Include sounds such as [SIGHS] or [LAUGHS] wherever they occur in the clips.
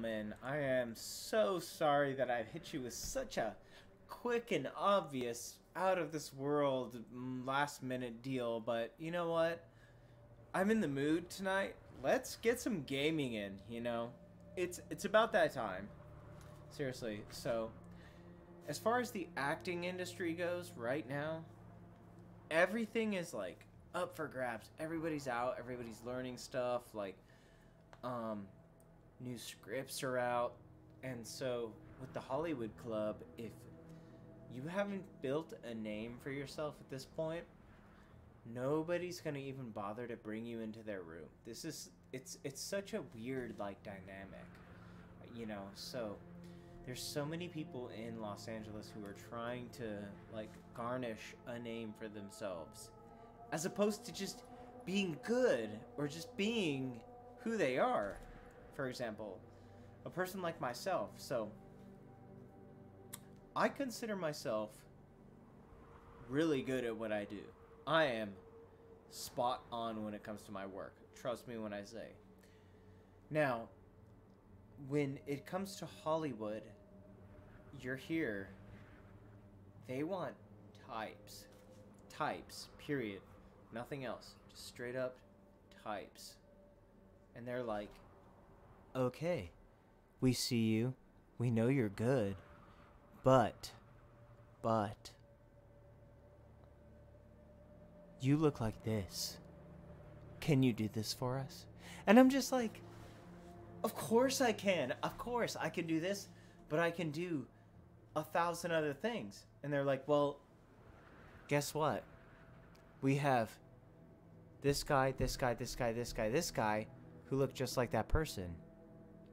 gentlemen, I am so sorry that I've hit you with such a quick and obvious, out of this world, mm, last minute deal, but you know what? I'm in the mood tonight. Let's get some gaming in, you know? It's it's about that time. Seriously. So, as far as the acting industry goes right now, everything is like up for grabs. Everybody's out, everybody's learning stuff like um new scripts are out. And so with the Hollywood Club, if you haven't built a name for yourself at this point, nobody's going to even bother to bring you into their room. This is it's it's such a weird like dynamic. You know, so there's so many people in Los Angeles who are trying to like garnish a name for themselves as opposed to just being good or just being who they are. For example, a person like myself. So I consider myself really good at what I do. I am spot on when it comes to my work. Trust me when I say. Now, when it comes to Hollywood, you're here. They want types. Types, period. Nothing else. Just straight up types. And they're like, okay, we see you. We know you're good. But, but, you look like this. Can you do this for us? And I'm just like, of course I can. Of course I can do this, but I can do a thousand other things. And they're like, well, guess what? We have this guy, this guy, this guy, this guy, this guy who look just like that person.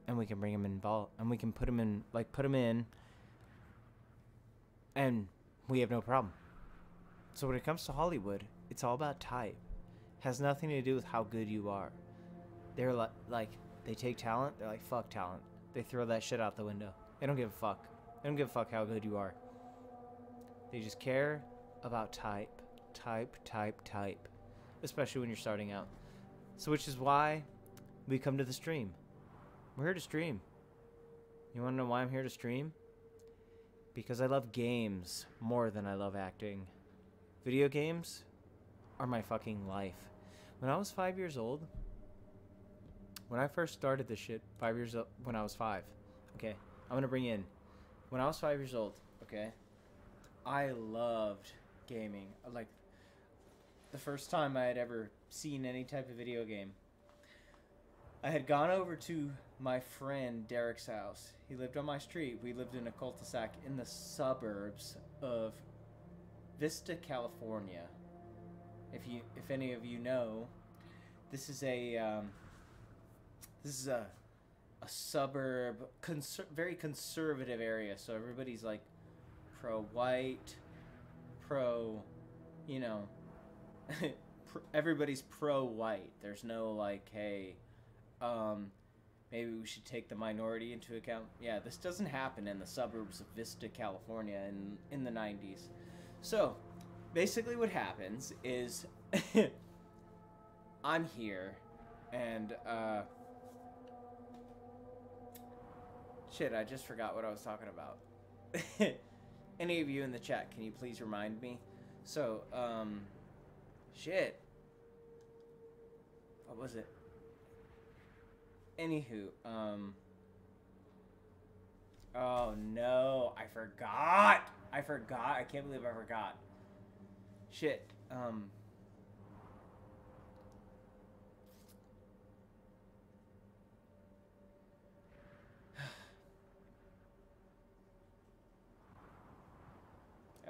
And we can bring him involved and we can put him in like put him in and we have no problem. So when it comes to Hollywood, it's all about type. has nothing to do with how good you are. They're li- like they take talent, they're like fuck talent. They throw that shit out the window. They don't give a fuck. They don't give a fuck how good you are. They just care about type, type, type, type, especially when you're starting out. So which is why we come to the stream. We're here to stream. You want to know why I'm here to stream? Because I love games more than I love acting. Video games are my fucking life. When I was five years old, when I first started this shit, five years old, when I was five, okay, I'm gonna bring in, when I was five years old, okay, I loved gaming. Like, the first time I had ever seen any type of video game, I had gone over to my friend Derek's house. He lived on my street. We lived in a cul-de-sac in the suburbs of Vista, California. If you, if any of you know, this is a, um, this is a, a suburb, conser- very conservative area. So everybody's like pro-white, pro, you know, [LAUGHS] everybody's pro-white. There's no like, hey, um, maybe we should take the minority into account. Yeah, this doesn't happen in the suburbs of Vista, California in in the 90s. So, basically what happens is [LAUGHS] I'm here and uh shit, I just forgot what I was talking about. [LAUGHS] Any of you in the chat, can you please remind me? So, um shit. What was it? Anywho, um. Oh no, I forgot. I forgot. I can't believe I forgot. Shit. Um. [SIGHS]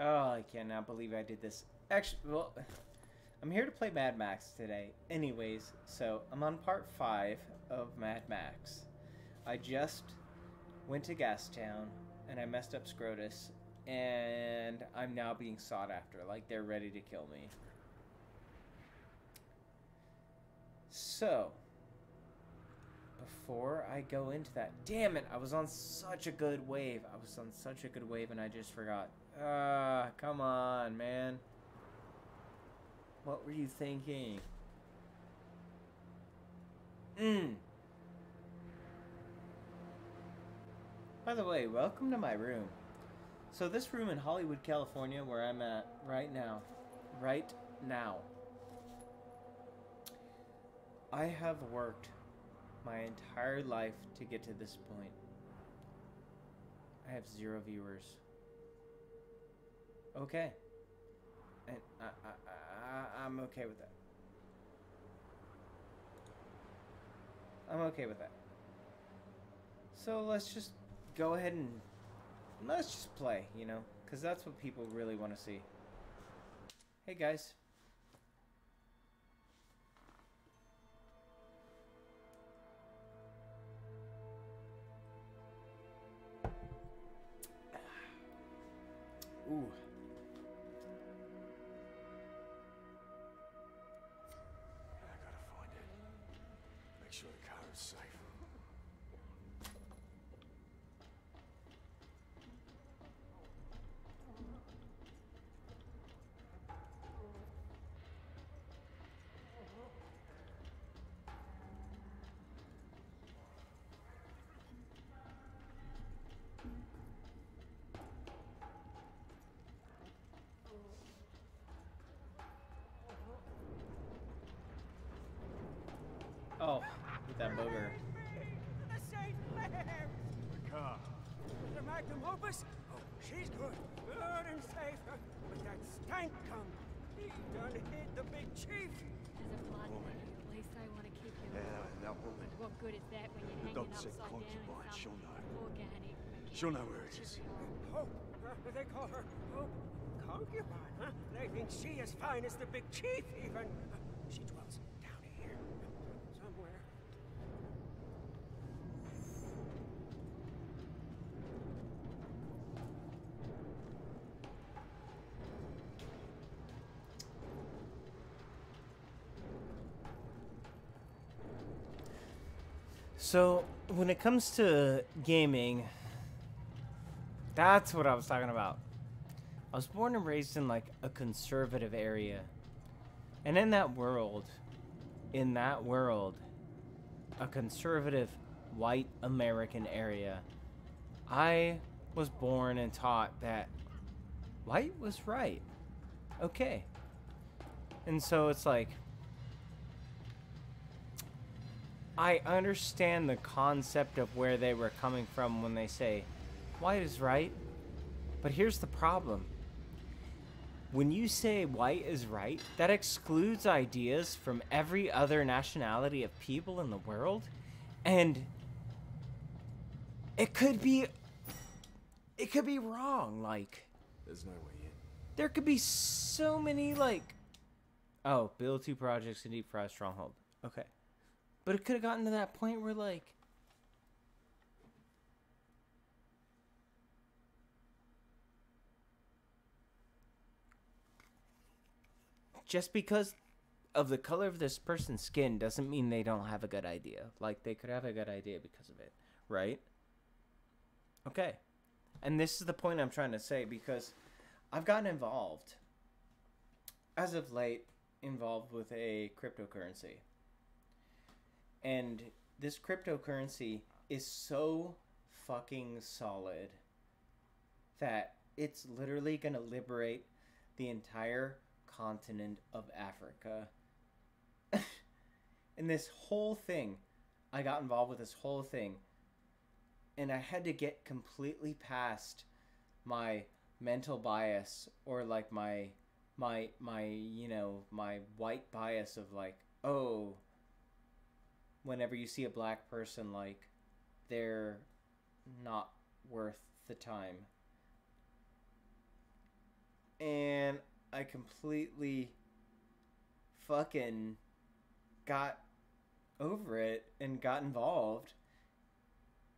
Oh, I cannot believe I did this. Actually, well, [SIGHS] I'm here to play Mad Max today. Anyways, so I'm on part 5 of Mad Max. I just went to Gastown and I messed up Scrotus and I'm now being sought after. Like they're ready to kill me. So, before I go into that, damn it, I was on such a good wave. I was on such a good wave and I just forgot. Ah, come on, man. What were you thinking? Mmm. By the way, welcome to my room. So this room in Hollywood, California, where I'm at right now, right now, I have worked my entire life to get to this point. I have zero viewers. Okay. And I, I, I, I'm okay with that. I'm okay with that. So let's just go ahead and let's just play, you know? Because that's what people really want to see. Hey guys. With that booger. The St. Clair! The car. The magnum opus? Oh, she's good. Good and safe. But that Stank Gum. He done hit the big chief. As a blood at least I want to keep you. Yeah, that woman. What good is that when you're The hanging said upside some she'll know. organic She'll know where it is. Hope. Uh, they call her Hope. Concubine, huh? They think she as fine as the big chief, even. She dwells down here. Somewhere. So, when it comes to gaming, that's what I was talking about. I was born and raised in like a conservative area. And in that world, in that world, a conservative white American area, I was born and taught that white was right. Okay. And so it's like I understand the concept of where they were coming from when they say white is right. But here's the problem. When you say white is right, that excludes ideas from every other nationality of people in the world. And it could be it could be wrong like There's no way in. there could be so many like oh build two projects in Deep Friah stronghold okay but it could have gotten to that point where like just because of the color of this person's skin doesn't mean they don't have a good idea. Like they could have a good idea because of it right? Okay. And this is the point i'm trying to say because I've gotten involved as of late involved with a cryptocurrency. And this cryptocurrency is so fucking solid that it's literally going to liberate the entire continent of Africa. [LAUGHS] and this whole thing, I got involved with this whole thing. And I had to get completely past my mental bias or like my my my you know my white bias of like oh whenever you see a black person like they're not worth the time and i completely fucking got over it and got involved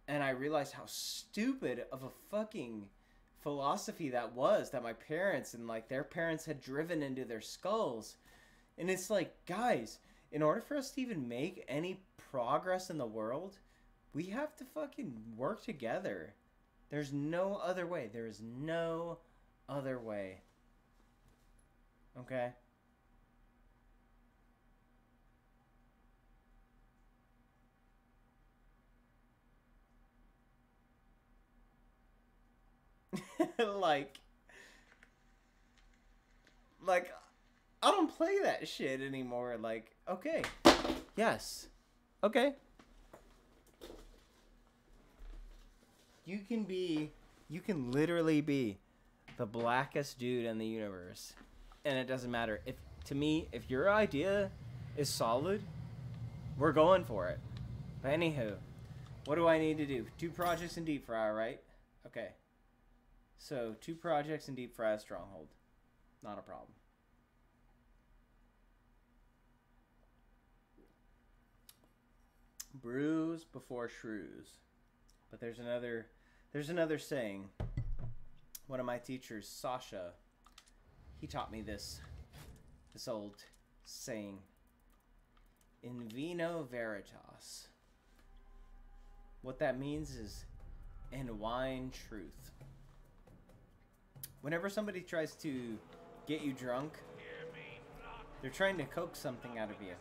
and i realized how stupid of a fucking philosophy that was that my parents and like their parents had driven into their skulls. And it's like, guys, in order for us to even make any progress in the world, we have to fucking work together. There's no other way. There is no other way. Okay? [LAUGHS] like, like, I don't play that shit anymore. Like, okay, yes, okay. You can be, you can literally be the blackest dude in the universe, and it doesn't matter. If to me, if your idea is solid, we're going for it. But anywho, what do I need to do? Two projects in Deep Friah, right? Okay. So two projects in Deep Friah Stronghold. Not a problem. Brews before shrews. But there's another there's another saying. One of my teachers, Sasha, he taught me this this old saying. In vino veritas. What that means is in wine truth. Whenever somebody tries to get you drunk, they're trying to coax something out of you.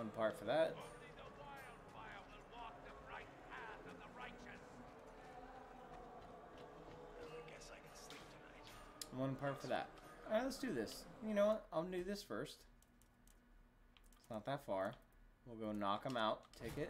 One part for that. One part for that. Alright, let's do this. You know what? I'll do this first. It's not that far. We'll go knock him out. Take it.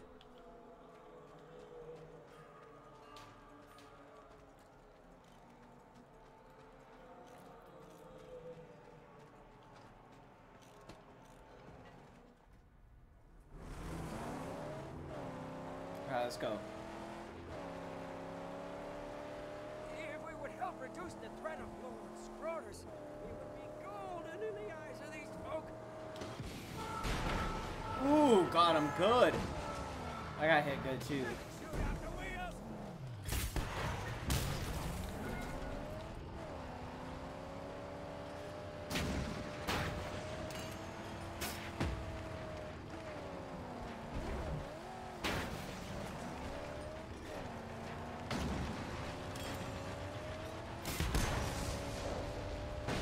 I hit good too. Shoot out the wheels.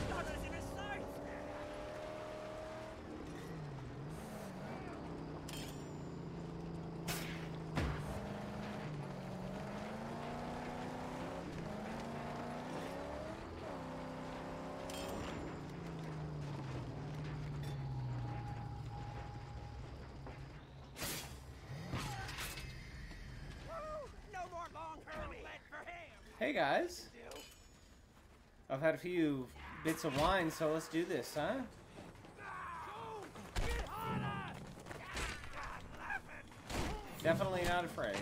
Not as in his sight. Woo! No more long hurl lead for him. Hey guys. I've had a few bits of wine, so let's do this, huh? Go! Get harder! Definitely not afraid.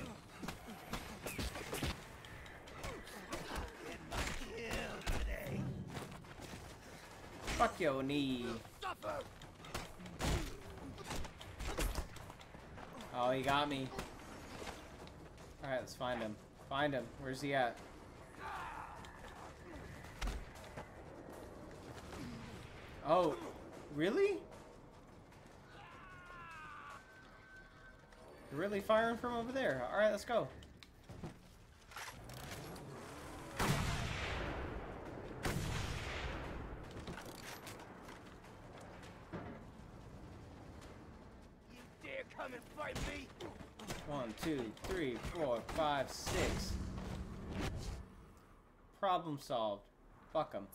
Fuck your knee. Oh, he got me. Alright, let's find him. Find him. Where's he at? Oh, really? You're really firing from over there. Alright, let's go. You dare come and fight me? One, two, three, four, five, six. Problem solved. Fuck them.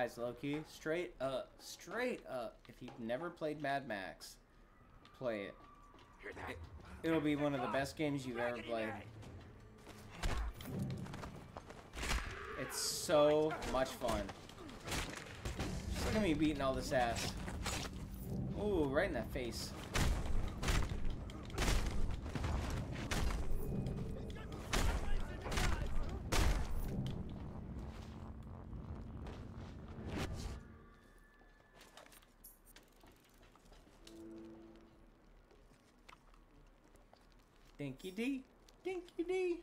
Guys, Loki, straight up, straight up. If you've never played Mad Max, play it. That? It'll be one of the best games you've ever played. It's so much fun. Just look at me beating all this ass. Ooh, right in the face. Dinky D. Dinky D.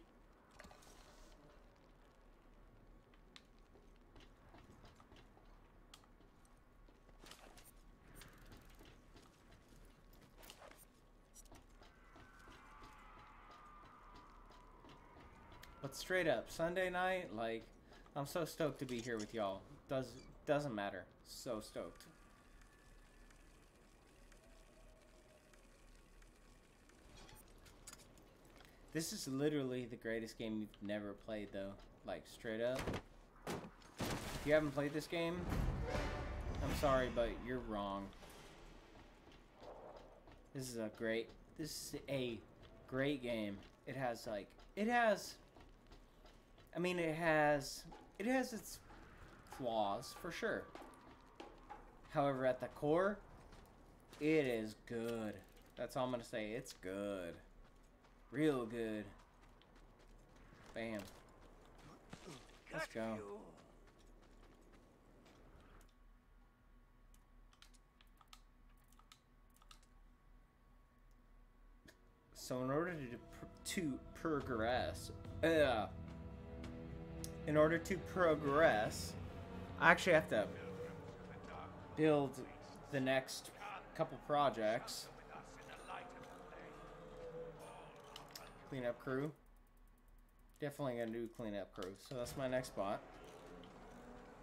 But straight up, Sunday night, like, I'm so stoked to be here with y'all. Does doesn't matter. So stoked. This is literally the greatest game you've never played, though. Like, straight up. If you haven't played this game, I'm sorry, but you're wrong. This is a great. This is a great game. It has like. It has. I mean, it has. It has its flaws for sure. However, at the core, it is good. That's all I'm gonna say. It's good. Real good. Bam. Let's go. So in order to to progress, uh, in order to progress, I actually have to build the next couple projects. Cleanup crew. Definitely gonna do cleanup crew. So that's my next spot.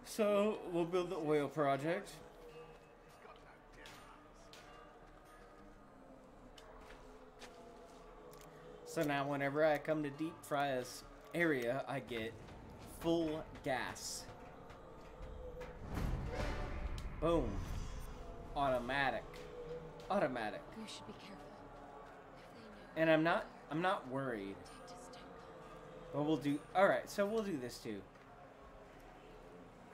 So we'll build the oil project. So now whenever I come to Deep Friah's area, I get full gas. Boom. Automatic. Automatic. You should be careful. If they know, And I'm not I'm not worried. take to step But we'll do Alright, so we'll do this too.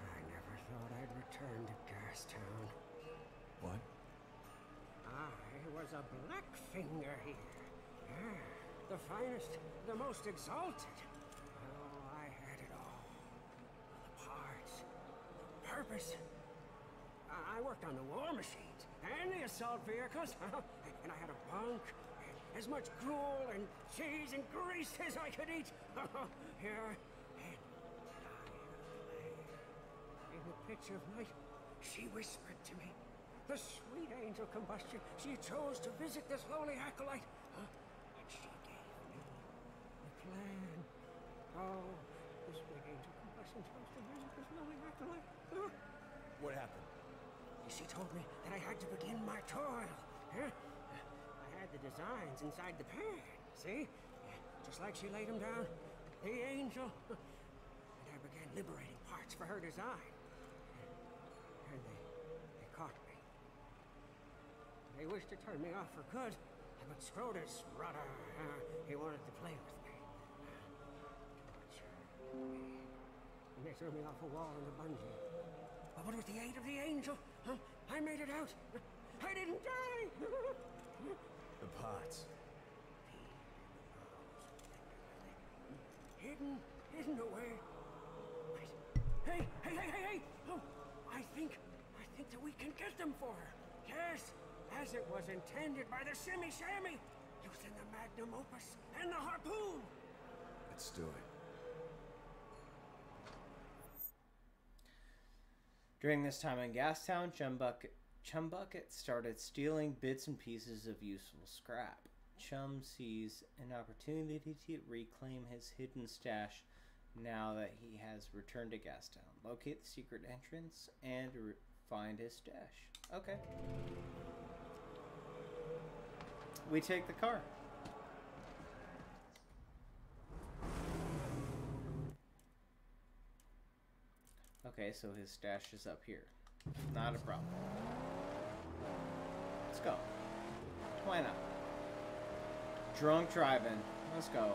I never thought I'd return to Gastown. What? I was a Blackfinger here. Ah, the finest, the most exalted. Oh, I had it all. The parts, the purpose. I I worked on the war machines and the assault vehicles, [LAUGHS] and I had a bunk, as much gruel and cheese and grease as I could eat. [LAUGHS] Here, in the pitch of night, she whispered to me, the sweet angel combustion, she chose to visit this holy acolyte. Huh? And she gave me the plan. Oh, the sweet angel combustion chose to visit this holy acolyte. Huh? What happened? She told me that I had to begin my toil. Huh? The designs inside the pan, see? Just like she laid them down. The angel. And I began liberating parts for her design. And they, they caught me. They wished to turn me off for good. But Schroeder's brother, uh, he wanted to play with me. And they threw me off a wall in the bungee. But with the aid of the angel, huh, I made it out. I didn't die. [LAUGHS] The pots. hidden, hidden away. Wait. Hey, hey, hey, hey, hey! Oh, I think, I think that we can get them for her. Yes, as it was intended by the Shimmy Shammy, using the magnum opus and the harpoon. Let's do it. During this time in Gastown, Chumbucket, Chumbucket started stealing bits and pieces of useful scrap. Chum sees an opportunity to reclaim his hidden stash now that he has returned to Gastown. Locate the secret entrance and find his stash. Okay. We take the car. Okay, so his stash is up here. Not a problem. Let's go. Why not? Drunk driving. Let's go.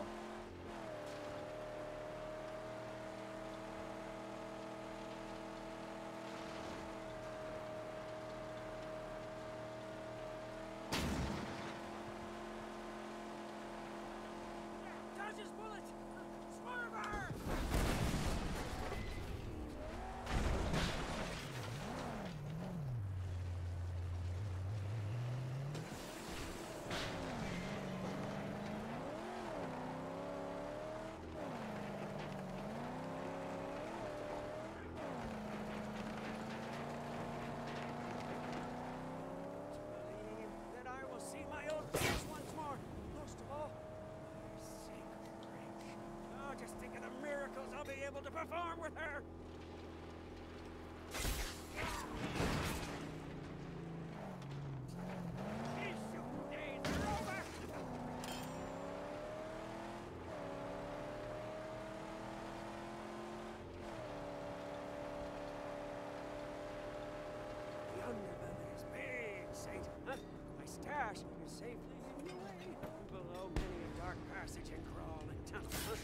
Safely away below many a dark passage and crawling tunnel. Huh?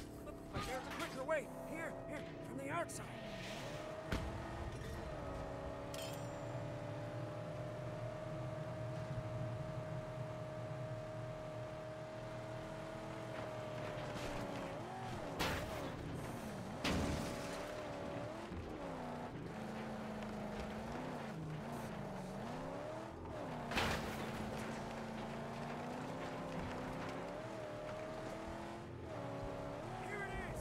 But there's a quicker way. Here, here, from the outside. Here it is.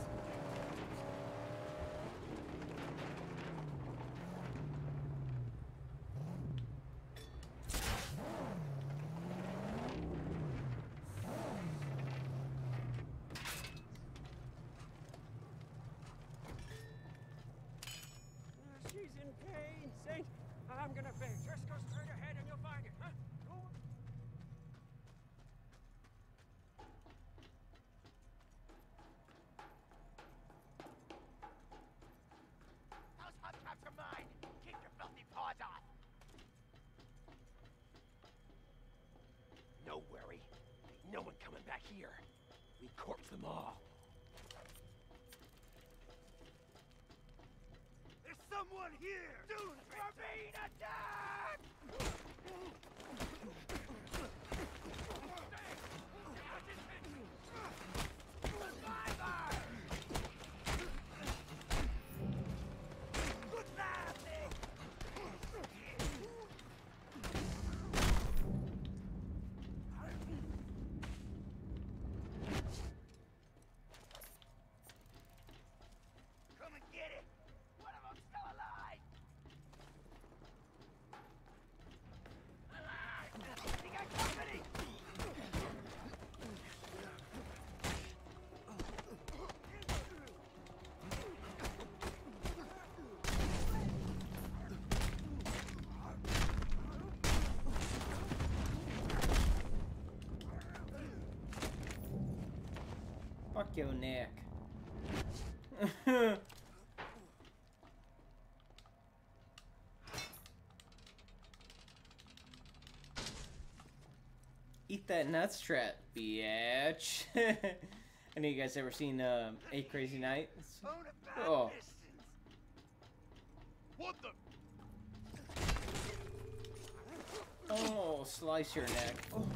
Uh, She's in pain, Saint. I'm gonna beg. Just go straight ahead and you'll find it, huh? Go on. Those hubcaps are mine! Keep your filthy paws off! No worry. Ain't no one coming back here. We corpse them all. There's someone here! Dude, we're being attacked! Survivor! Good laughing! Come and get it! One of them's still alive! Alive! He got company! Fuck your neck. [LAUGHS] Eat that nuts trap, bitch. [LAUGHS] Any of you guys ever seen um, Eight Crazy a bad Oh. What the? Oh, slice your neck. Oh.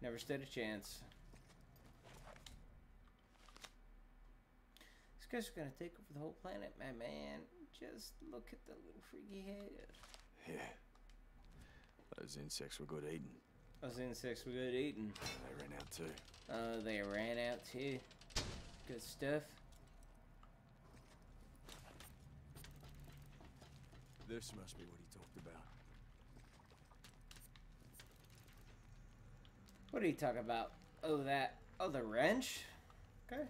Never stood a chance. Guys are gonna take over the whole planet, my man. Just look at the little freaky head. Yeah. Those insects were good eating. Those insects were good eating. They ran out too. Uh, they ran out too. Good stuff. This must be what he talked about. What are you talking about? Oh, that. Oh, the wrench? Okay.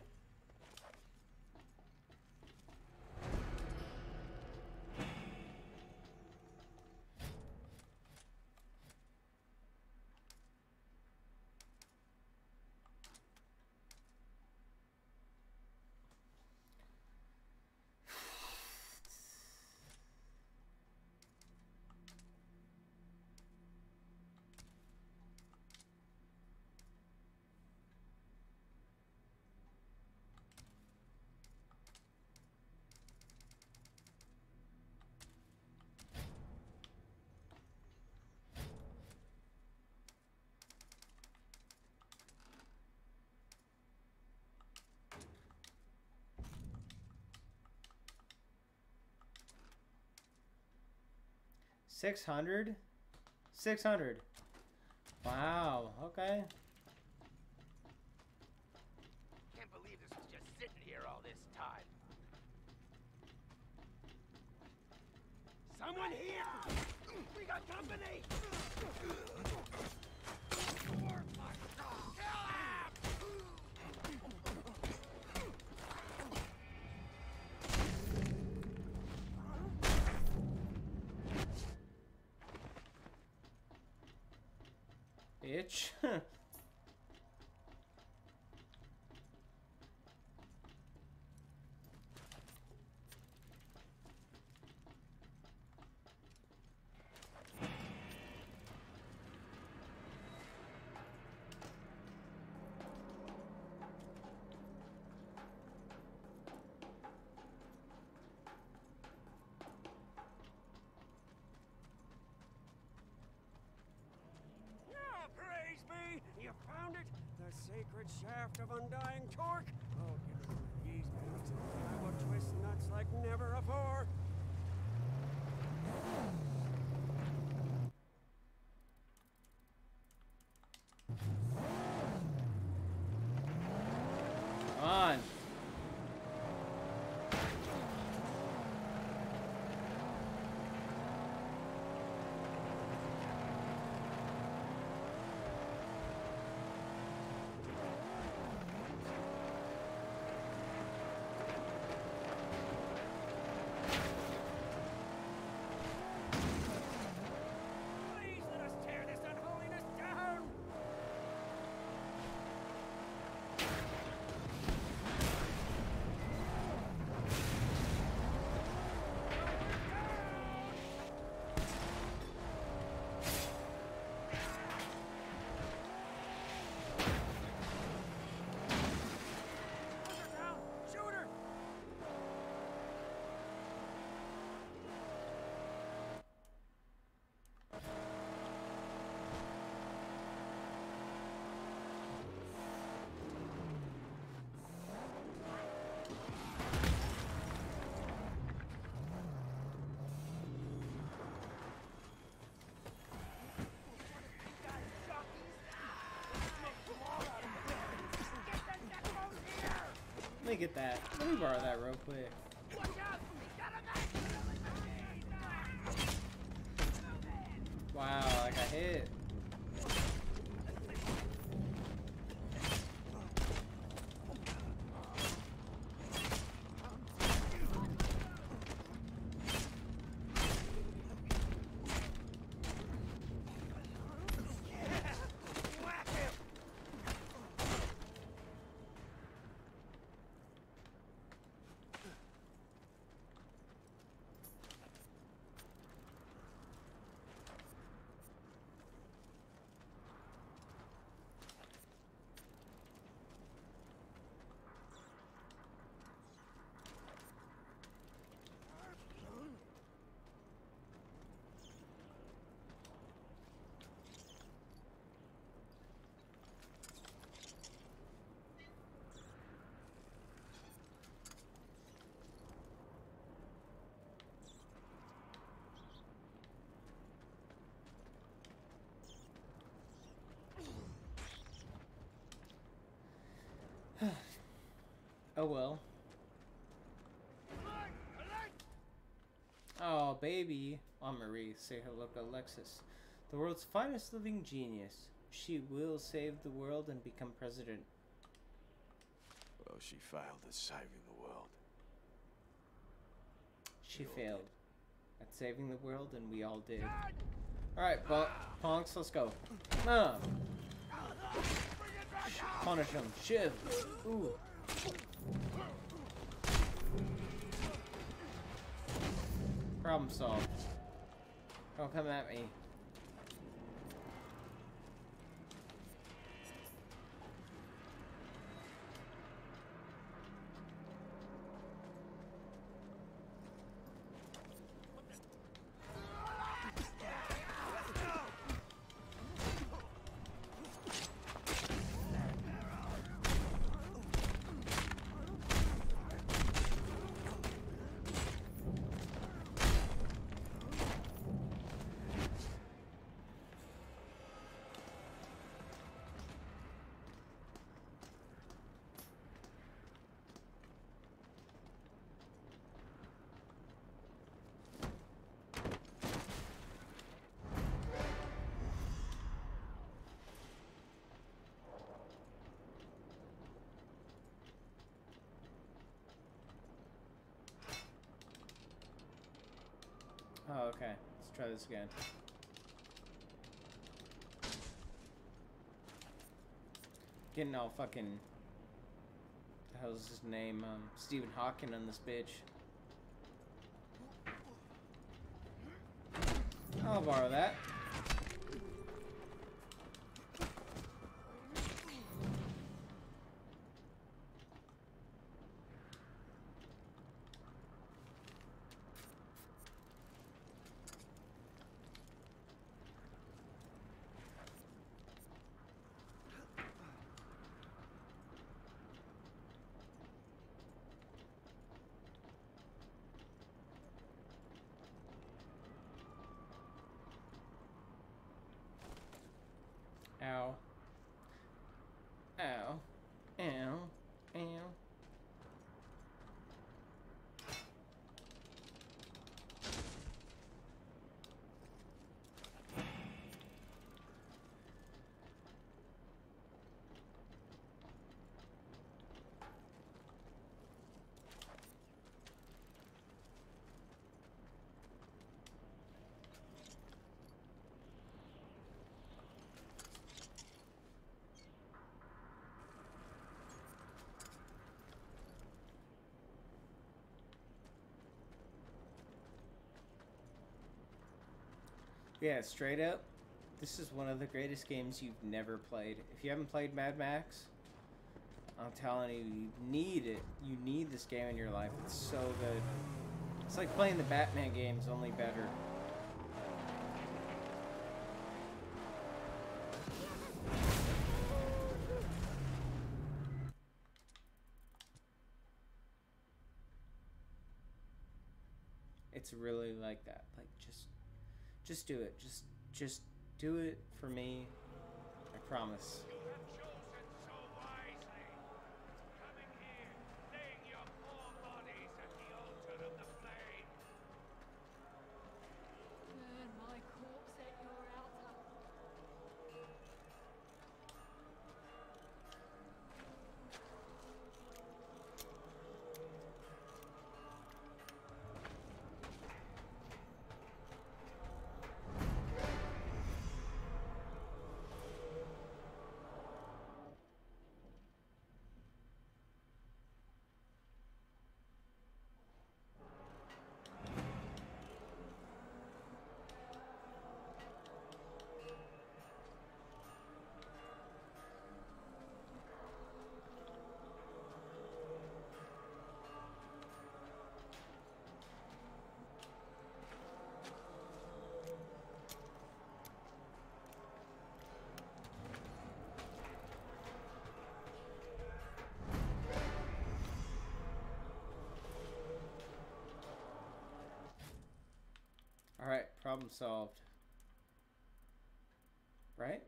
Six hundred? Six hundred. Wow, okay. Can't believe this was just sitting here all this time. Someone here! We got company! Bitch. [LAUGHS] sacred shaft of undying torque. Oh, one of these. I will twist nuts like never afore. Get that. Let me borrow that real quick. Wow, I got hit. Oh well. Oh, baby. Aunt Marie, say hello to Alexis. The world's finest living genius. She will save the world and become president. Well, she failed at saving the world. She failed at saving the world, and we all did. Alright, Ponks, let's go. Ah. Punish him. Shiv. Ooh. Problem solved. Don't come at me. Oh, okay. Let's try this again. Getting all fucking. The hell's his name? Um, Stephen Hawking on this bitch. I'll borrow that. Yeah, straight up, this is one of the greatest games you've never played. If you haven't played Mad Max, I'm telling you, you need it. You need this game in your life. It's so good. It's like playing the Batman games, only better. It's really like that. Just do it. Just just do it for me. I promise. Problem solved. Right?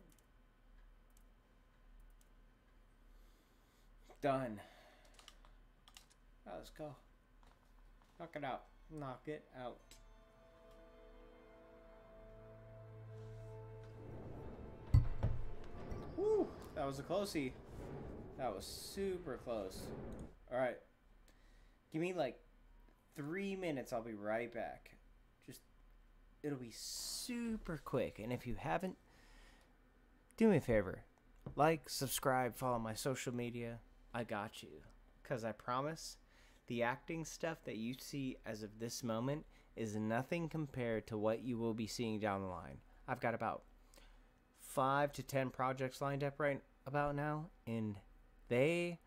Done. Let's go. Knock it out. Knock it out. Woo! That was a closey. That was super close. All right. Give me like three minutes. I'll be right back. It'll be super quick. And if you haven't, do me a favor. Like, subscribe, follow my social media. I got you. Because I promise, the acting stuff that you see as of this moment is nothing compared to what you will be seeing down the line. I've got about five to ten projects lined up right about now, and they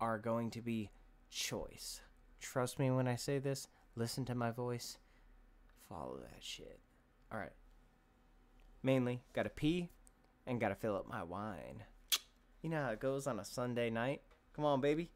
are going to be choice. Trust me when I say this. Listen to my voice. Follow that shit. All right. Mainly, gotta pee and gotta fill up my wine. You know how it goes on a Sunday night? Come on, baby.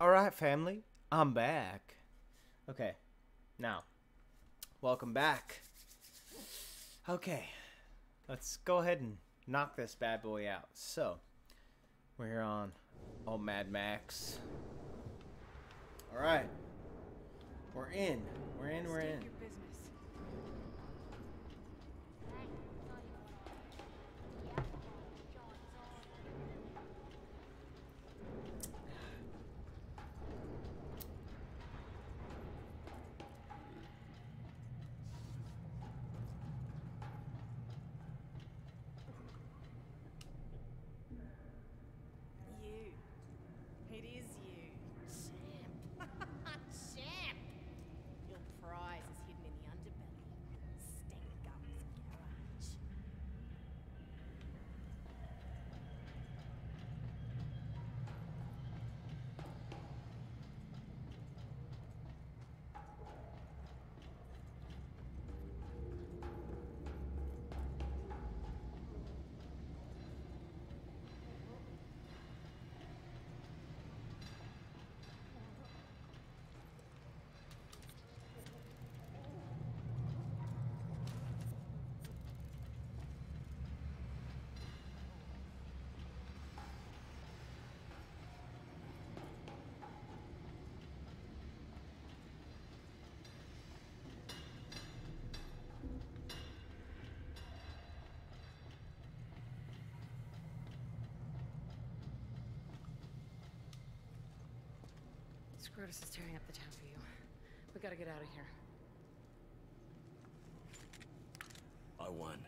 All right, family, I'm back. Okay, now, welcome back. Okay, let's go ahead and knock this bad boy out. So, we're here on old Mad Max. All right, we're in. We're in. We're in. Scrotus is tearing up the town for you. We gotta get out of here. I won.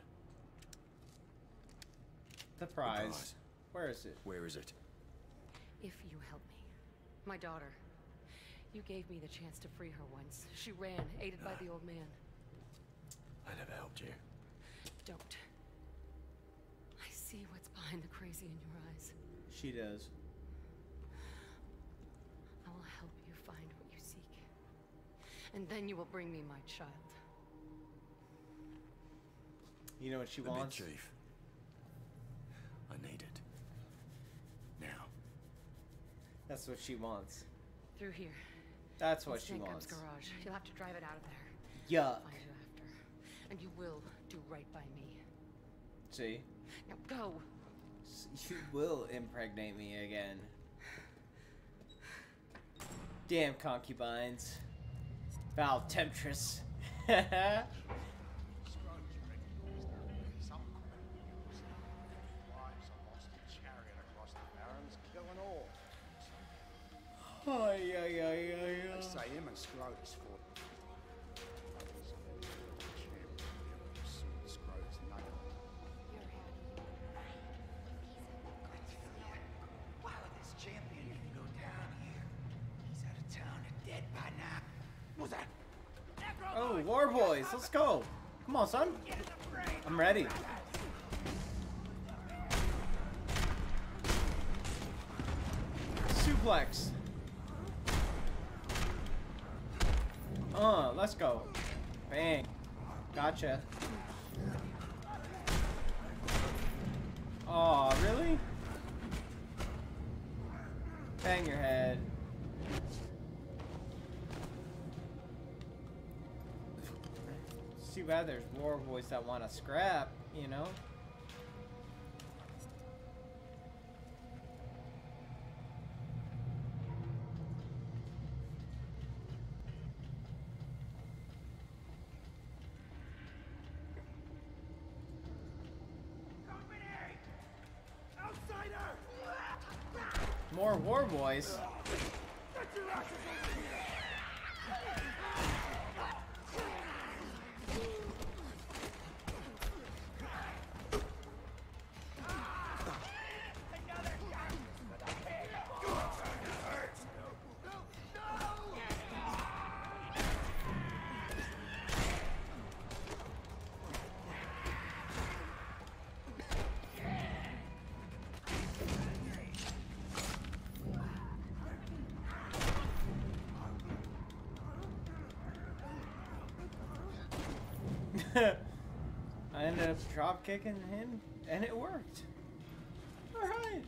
The prize. prize. Where is it? Where is it? If you help me. My daughter. You gave me the chance to free her once. She ran, aided by the old man. Ah. I never helped you. Don't. I see what's behind the crazy in your eyes. She does. I will help you find what you seek. And then you will bring me my child. You know what she The wants? chief. I need it. Now. That's what she wants. Through here. That's in what she Stank wants. Gum's garage. You'll have to drive it out of there. Yuck. Find you after. And you will do right by me. See? Now go. You will impregnate me again. Damn concubines. Foul temptress. Some criminals. Wives [LAUGHS] are lost in chariot across the barrens, killing all. Ay, ay, ay, ay, They say him and Scrotus Oh, War Boys, let's go. Come on, son. I'm ready. Suplex. Uh, let's go. Bang. Gotcha. Aw, really? Bang your head. Too bad there's war boys that want to scrap, you know? [LAUGHS] I ended up drop kicking him, and it worked. All right.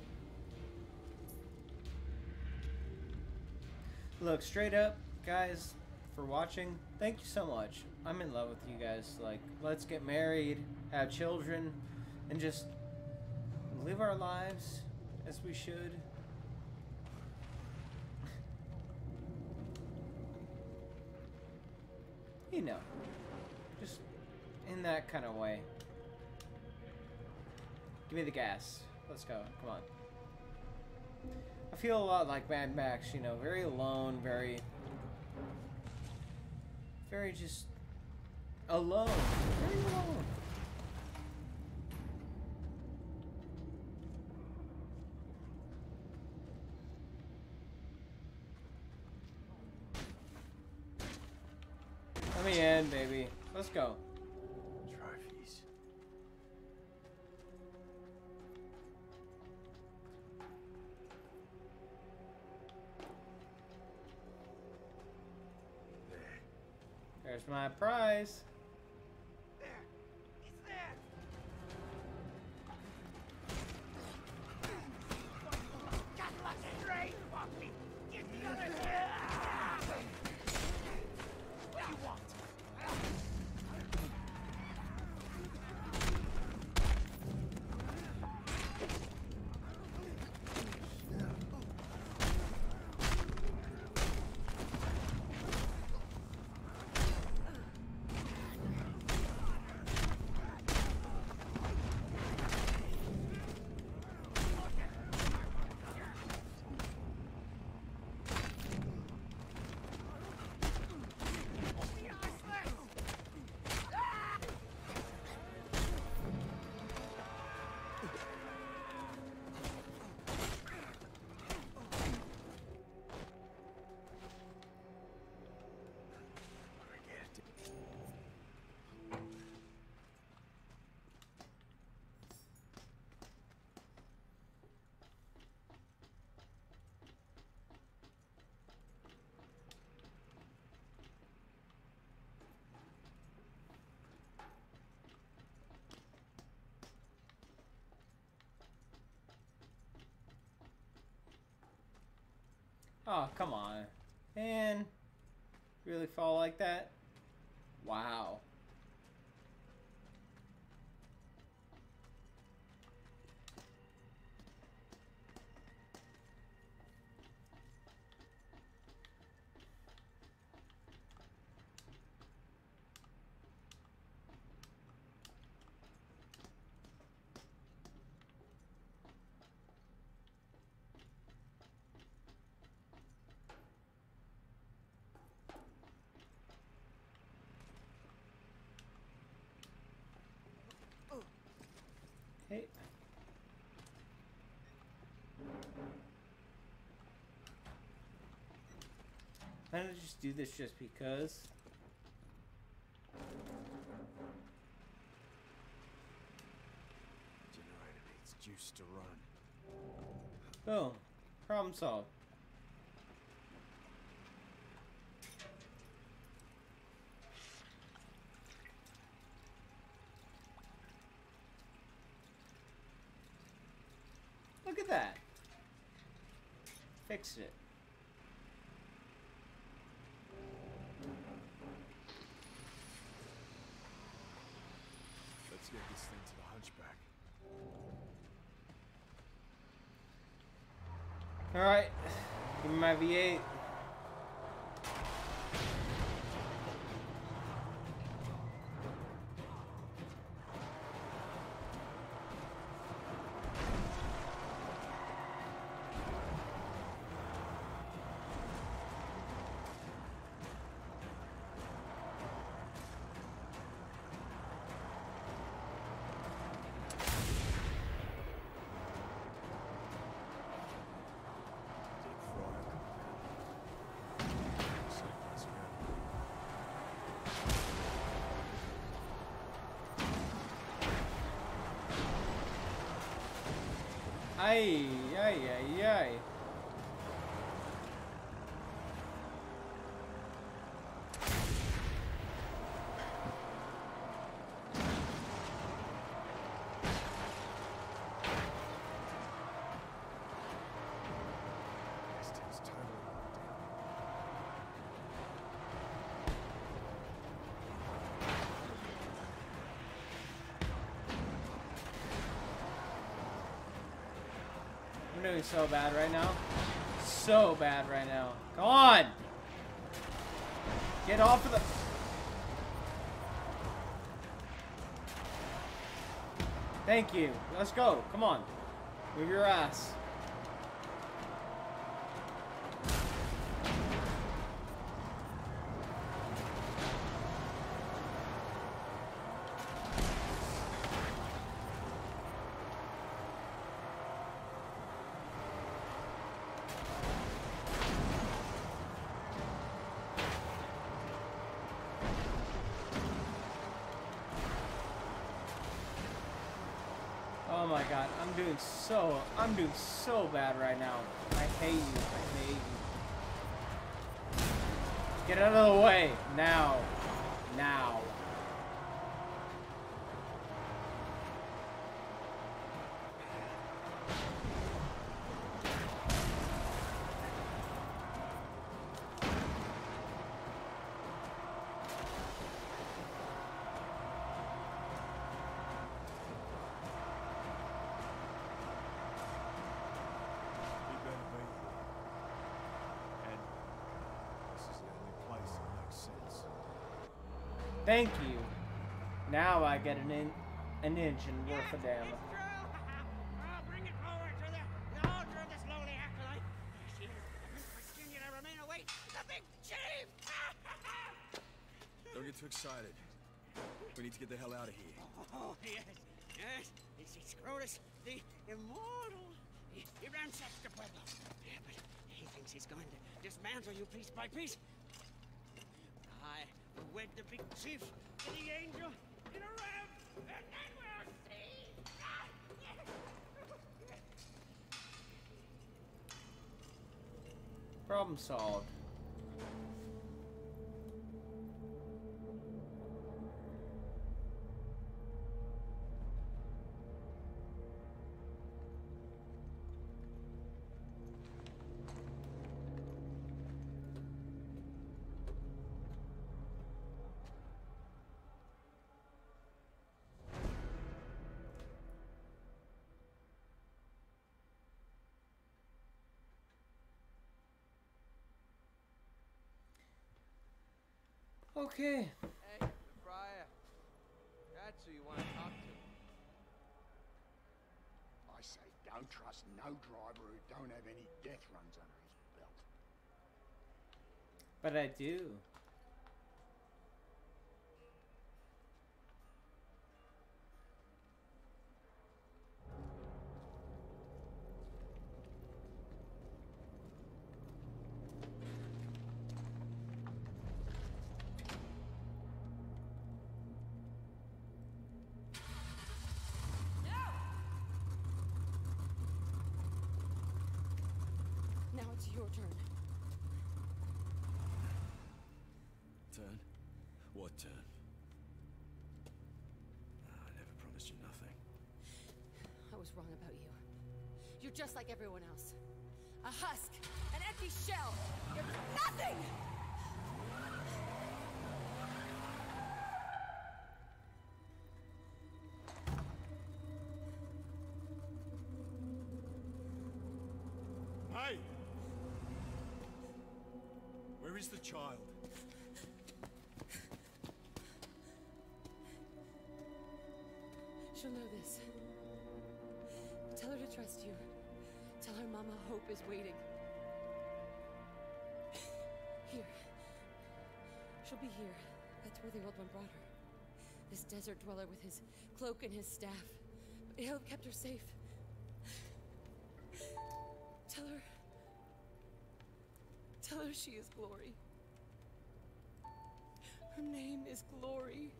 Look, straight up, guys, for watching, thank you so much. I'm in love with you guys. Like, let's get married, have children, and just live our lives as we should. you know, just in that kind of way. Give me the gas. Let's go. Come on. I feel a lot like Mad Max, you know, very alone, very, very just alone, very alone. Let me in, baby. Let's go. My prize. Oh, come on. Man. Really fall like that? Wow. Hey. Don't I just do this just because? Generator needs juice to run. Boom. Problem solved. Look at that. Fixed it. Let's get this thing to the hunchback. Alright. Give me my V8. Hey. So bad right now. So bad right now. Come on! Get off of the... Thank you. Let's go. Come on. Move your ass. Oh my god, I'm doing so, I'm doing so bad right now. I hate you, I hate you. Get out of the way, now. Now. You better be here. And this is the only place that makes sense. Thank you. Now I get an in, an engine worth of damn. It's true. oh, bring it forward to the, the altar of this lowly acolyte. She is Virginia to remain await the big chief. Don't get too excited. We need to get the hell out of here. oh, yes, yes. It's, it's Scrotus, the immortal. He, he ransacked the Pueblo. Yeah, but he thinks he's going to dismantle you piece by piece. I wed the big chief to the angel Problem solved. Okay. Hey, the friar. That's who you want to talk to. I say don't trust no driver who don't have any death runs under his belt. But I do. It's your turn. Turn? What turn? Ah, I never promised you nothing. I was wrong about you. You're just like everyone else. A husk, an empty shell. You're nothing! Where is the child? She'll know this. Tell her to trust you. Tell her Mama Hope is waiting. Here. She'll be here. That's where the old one brought her. This desert dweller with his cloak and his staff. He'll have kept her safe. She is Glory. Her name is Glory.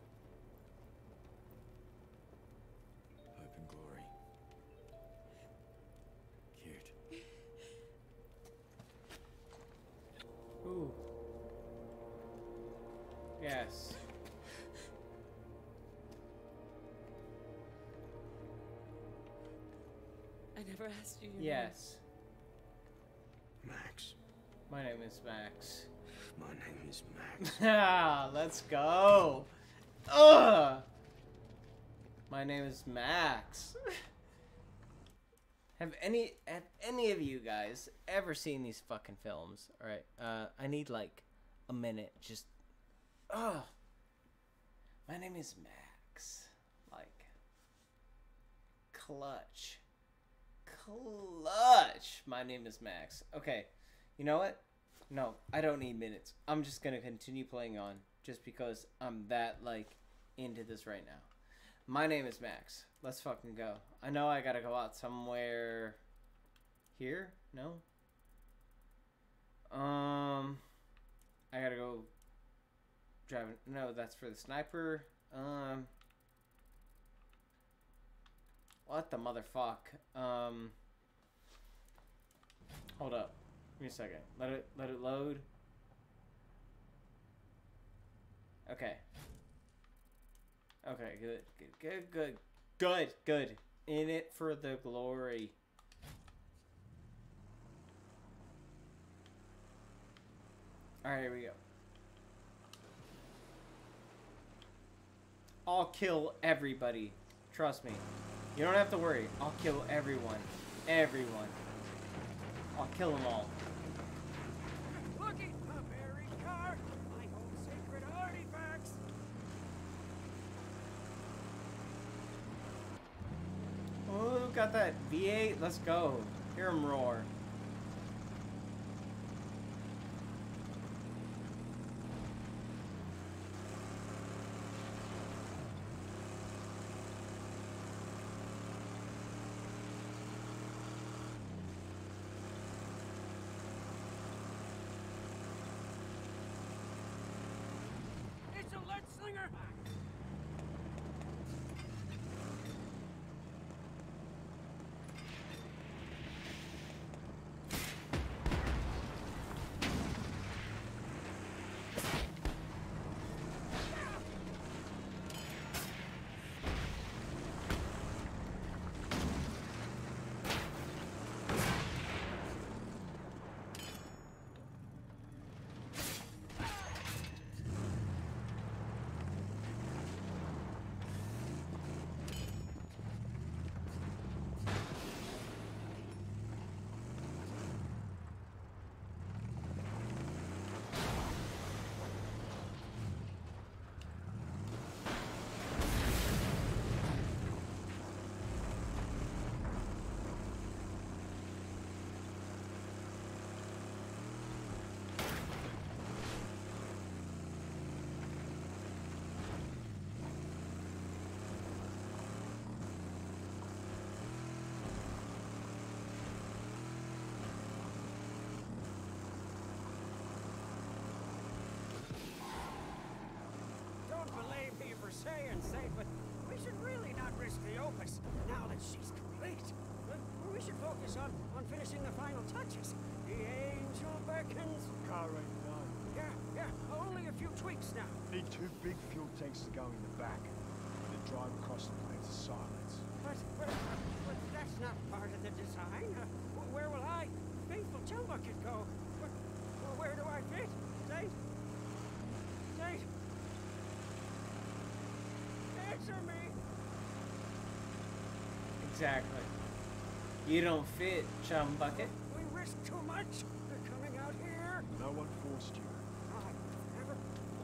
Hope and glory. Cute. Ooh. Yes. I never asked you. yes. name. My name is Max. My name is Max. [LAUGHS] Ah, let's go. Ugh. My name is Max. [LAUGHS] Have any have any of you guys ever seen these fucking films? All right, uh, I need like a minute. Just, oh, my name is Max. Like, clutch, clutch. My name is Max. Okay, you know what? No, I don't need minutes. I'm just gonna continue playing on just because I'm that like into this right now. My name is Max. Let's fucking go. I know I gotta go out somewhere here. No. Um, I gotta go driving. No, that's for the sniper. Um, what the motherfuck? Um, hold up. Give me a second. Let it let it load. Okay. Okay, good, good, good, good, good, good. In it for the glory. Alright, here we go. I'll kill everybody. Trust me. You don't have to worry. I'll kill everyone. Everyone. I'll kill them all. Looking a buried car. I hold sacred artifacts. Oh, got that V8? Let's go. Hear him roar. It's a lead slinger. Don't believe me for saying so, but we should really not risk the opus now she's complete. Uh, We should focus on, on finishing the final touches. The angel beckons. Car ain't. Yeah, yeah, only a few tweaks now. Need two big fuel tanks to go in the back. And to drive across the plains of silence. But, but, but that's not part of the design. Uh, where will I, faithful Chumbucket, go? Where, well, where do I fit? Saint? Saint? Answer me! Exactly. You don't fit, Chumbucket. We risk too much. They're coming out here. No one forced you. I never,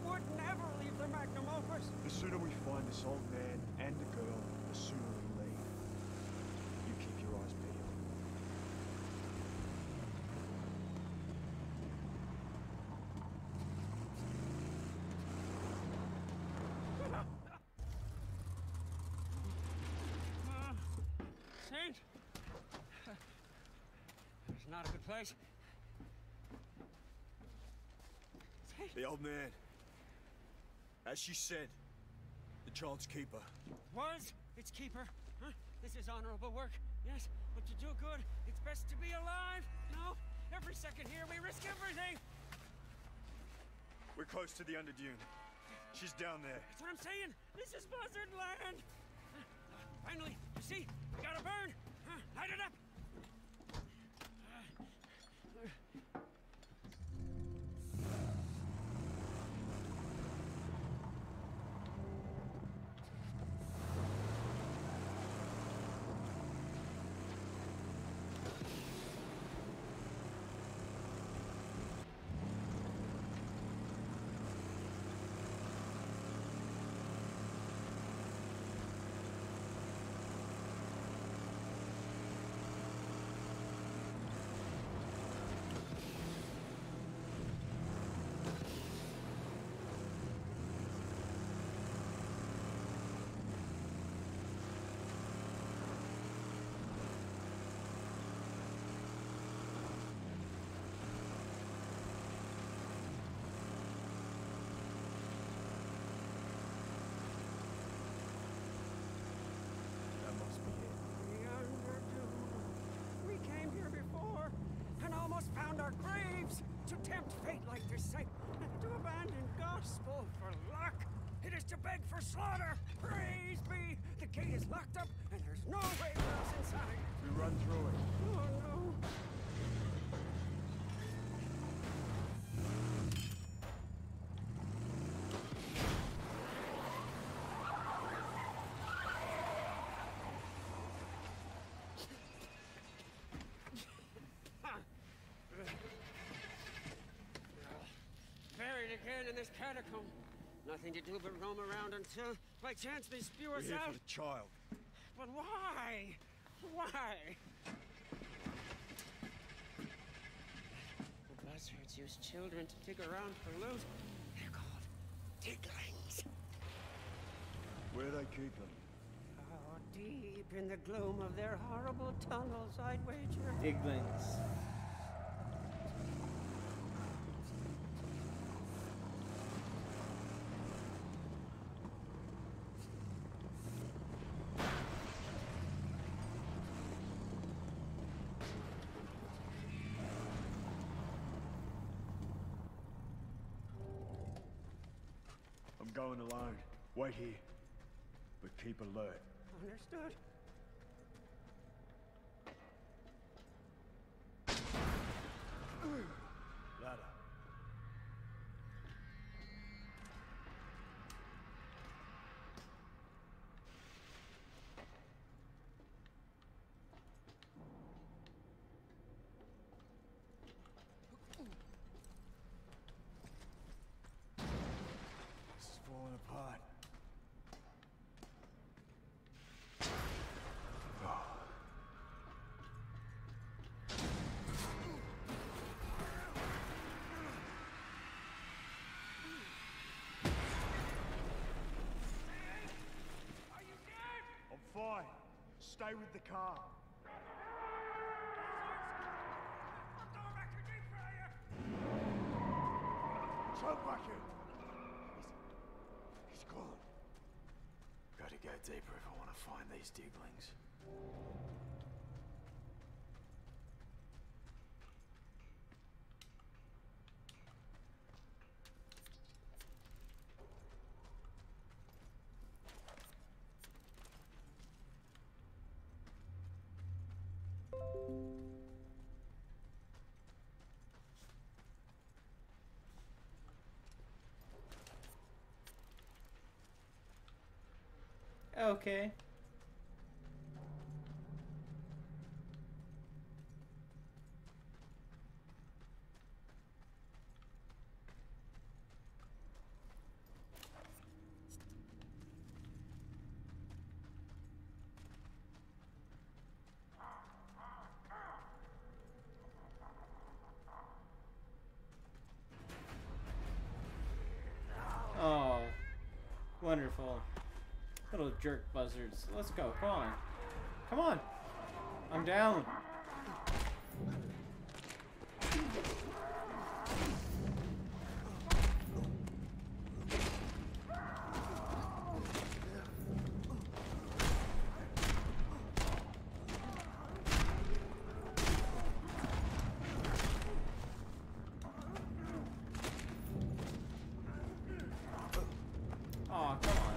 would never leave the magnum opus. The sooner we find this old man and the girl, the sooner we leave. You keep your eyes peeled. Uh, Saint? It's not a good place. The old man. As she said, the child's keeper. Was its keeper. Huh? This is honorable work, yes, but to do good, it's best to be alive. No, every second here we risk everything. We're close to the Underdune. She's down there. That's what I'm saying. This is buzzard land. Finally, you see, we gotta burn. Light it up. tempt fate like this sight, to abandon gospel for luck. It is to beg for slaughter. Praise be. The gate is locked up, and there's no way for us inside. We run through it. Oh no. Buried again in this catacomb. Nothing to do but roam around until, by chance, they spew We're us here out. for the child. But why? Why? The buzzards use children to dig around for loot. They're called diglings. Where they keep them? Oh, deep in the gloom of their horrible tunnels, I'd wager. Diglings. Going alone. Wait here. But keep alert. Understood. Ladder. This is falling apart. I'm fine. Stay with the car. In. He's, he's gone. Gotta go deeper if I want to find these diglings. Okay. Oh, wonderful. Little jerk buzzards. Let's go. Come on. Come on. I'm down. Oh, come on.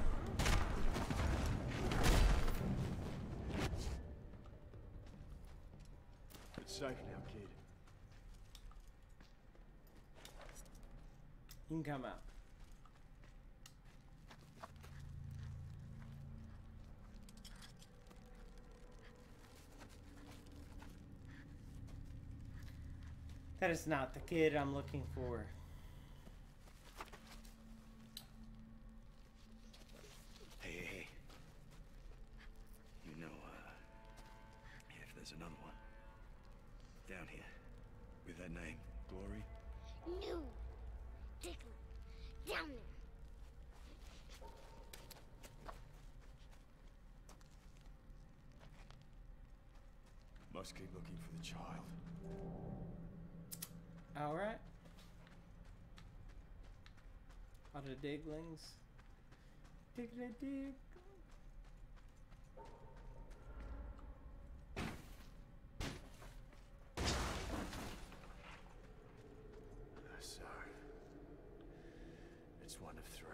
It's safe now, kid. Can come out. That is not the kid I'm looking for. Child. Alright. Lot of diglings. Diggity dig. It's one of three.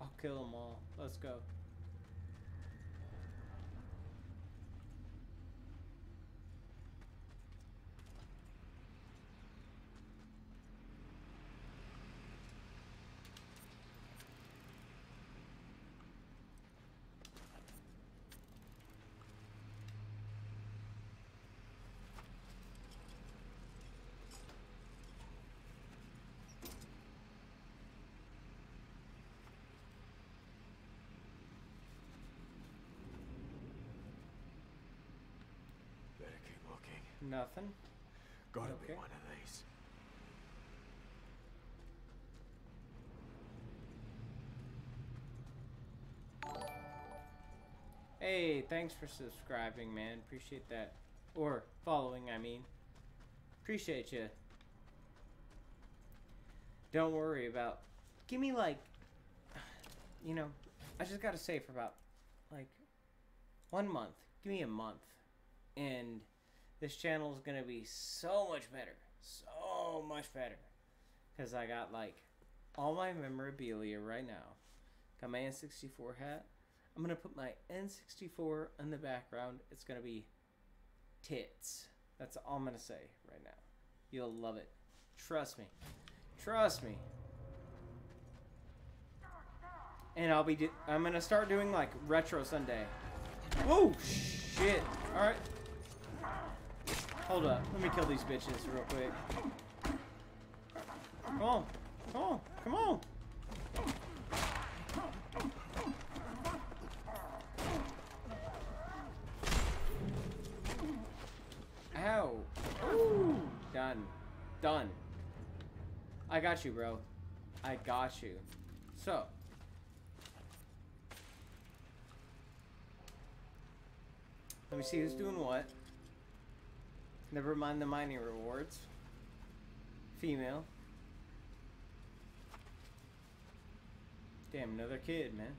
I'll kill them all. Let's go. Better keep looking. Nothing. Gotta Okay. be one of these. Hey, thanks for subscribing, man. Appreciate that. Or following, I mean. Appreciate you. Don't worry about. Give me like. You know, I just gotta say for about like one month. Give me a month, and this channel is gonna be so much better. So much better. Cause I got like all my memorabilia right now. Got my N64 hat. I'm gonna put my N64 in the background. It's gonna be tits. That's all I'm gonna say right now. You'll love it. Trust me. Trust me. And I'll be. I'm gonna start doing like retro Sunday. Whoa, shit. All right. Hold up. Let me kill these bitches real quick. Come on. Come on. Come on. Ow. Ooh. Done. Done. I got you, bro. I got you. So. Let me see who's doing what. Never mind the mining rewards. Female. Damn, another kid, man.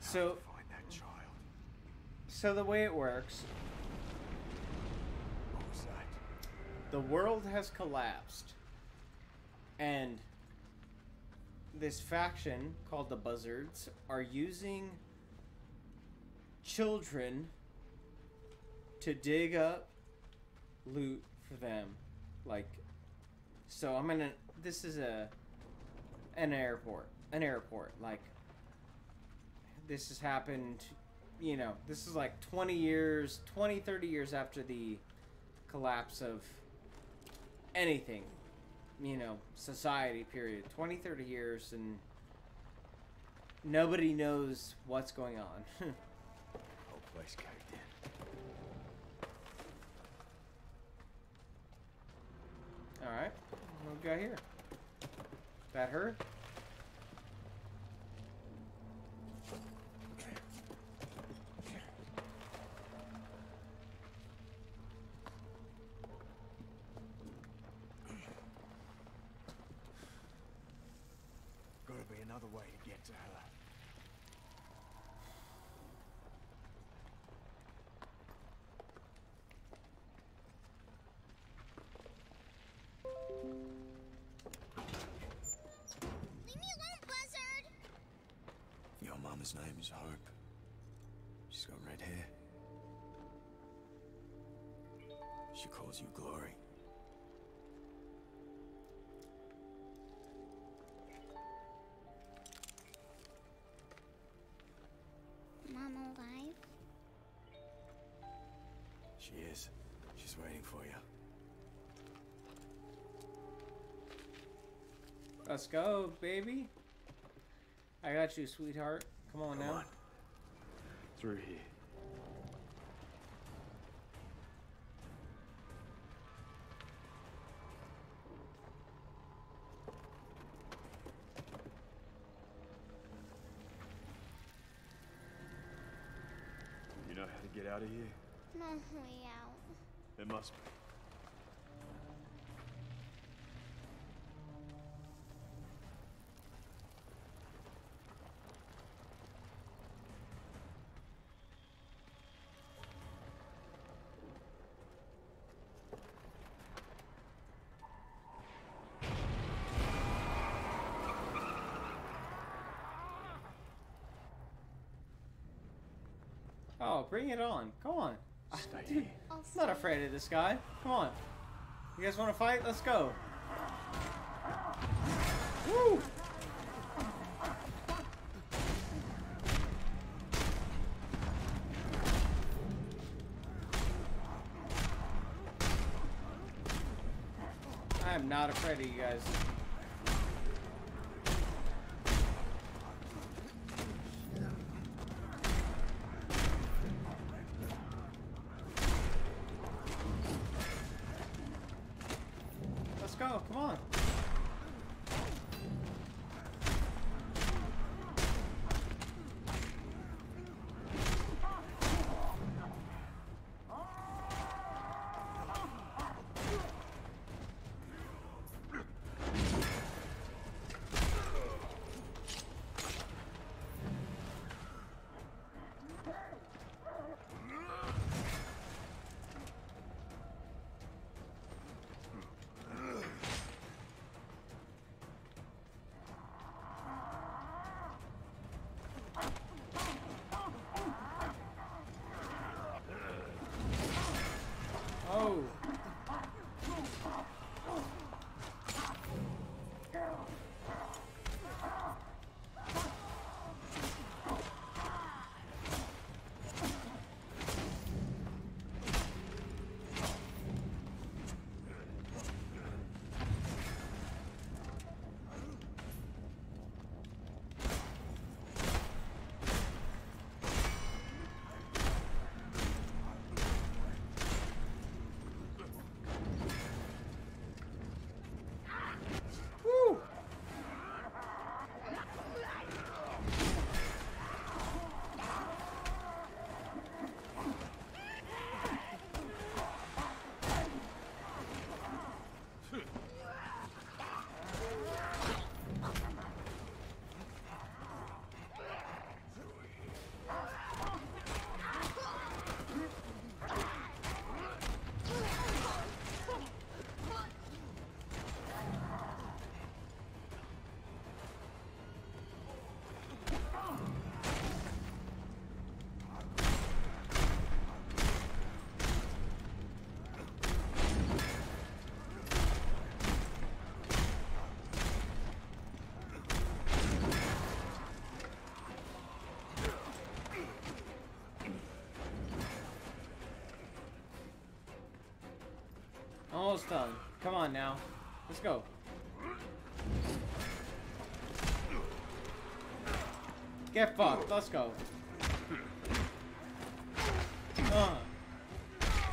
So, Find that child. so the way it works, What was that? the world has collapsed, and this faction called the Buzzards are using children to dig up loot for them. Like, so I'm gonna. This is a an airport, an airport. Like, this has happened. You know, this is like 20 years, 20, 30 years after the collapse of anything you know society period 20 30 years and nobody knows what's going on [LAUGHS] place in. all right what we got here that her Your mama's name is Hope. She's got red hair. She calls you Glory. Mom alive? She is. She's waiting for you. let's go baby i got you sweetheart come on Come now on. Through here. You know how to get out of here? No way out. There must be. Oh, bring it on. Come on. Ah, [LAUGHS] Dude. I'm not afraid of this guy. Come on. You guys want to fight? Let's go. Woo! I am not afraid of you guys. Almost done. Come on now. Let's go. Get fucked. Let's go. Uh.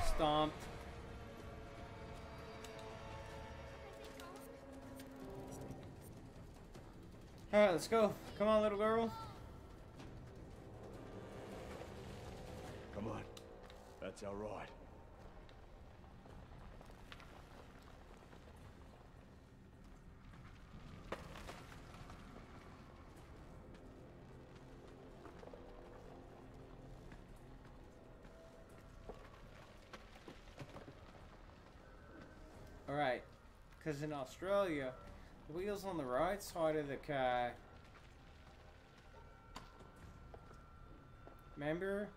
Stomp. Alright, let's go. Come on, little girl. Come on. That's our ride. Alright. Because in Australia, the wheel's on the right side of the car. Remember?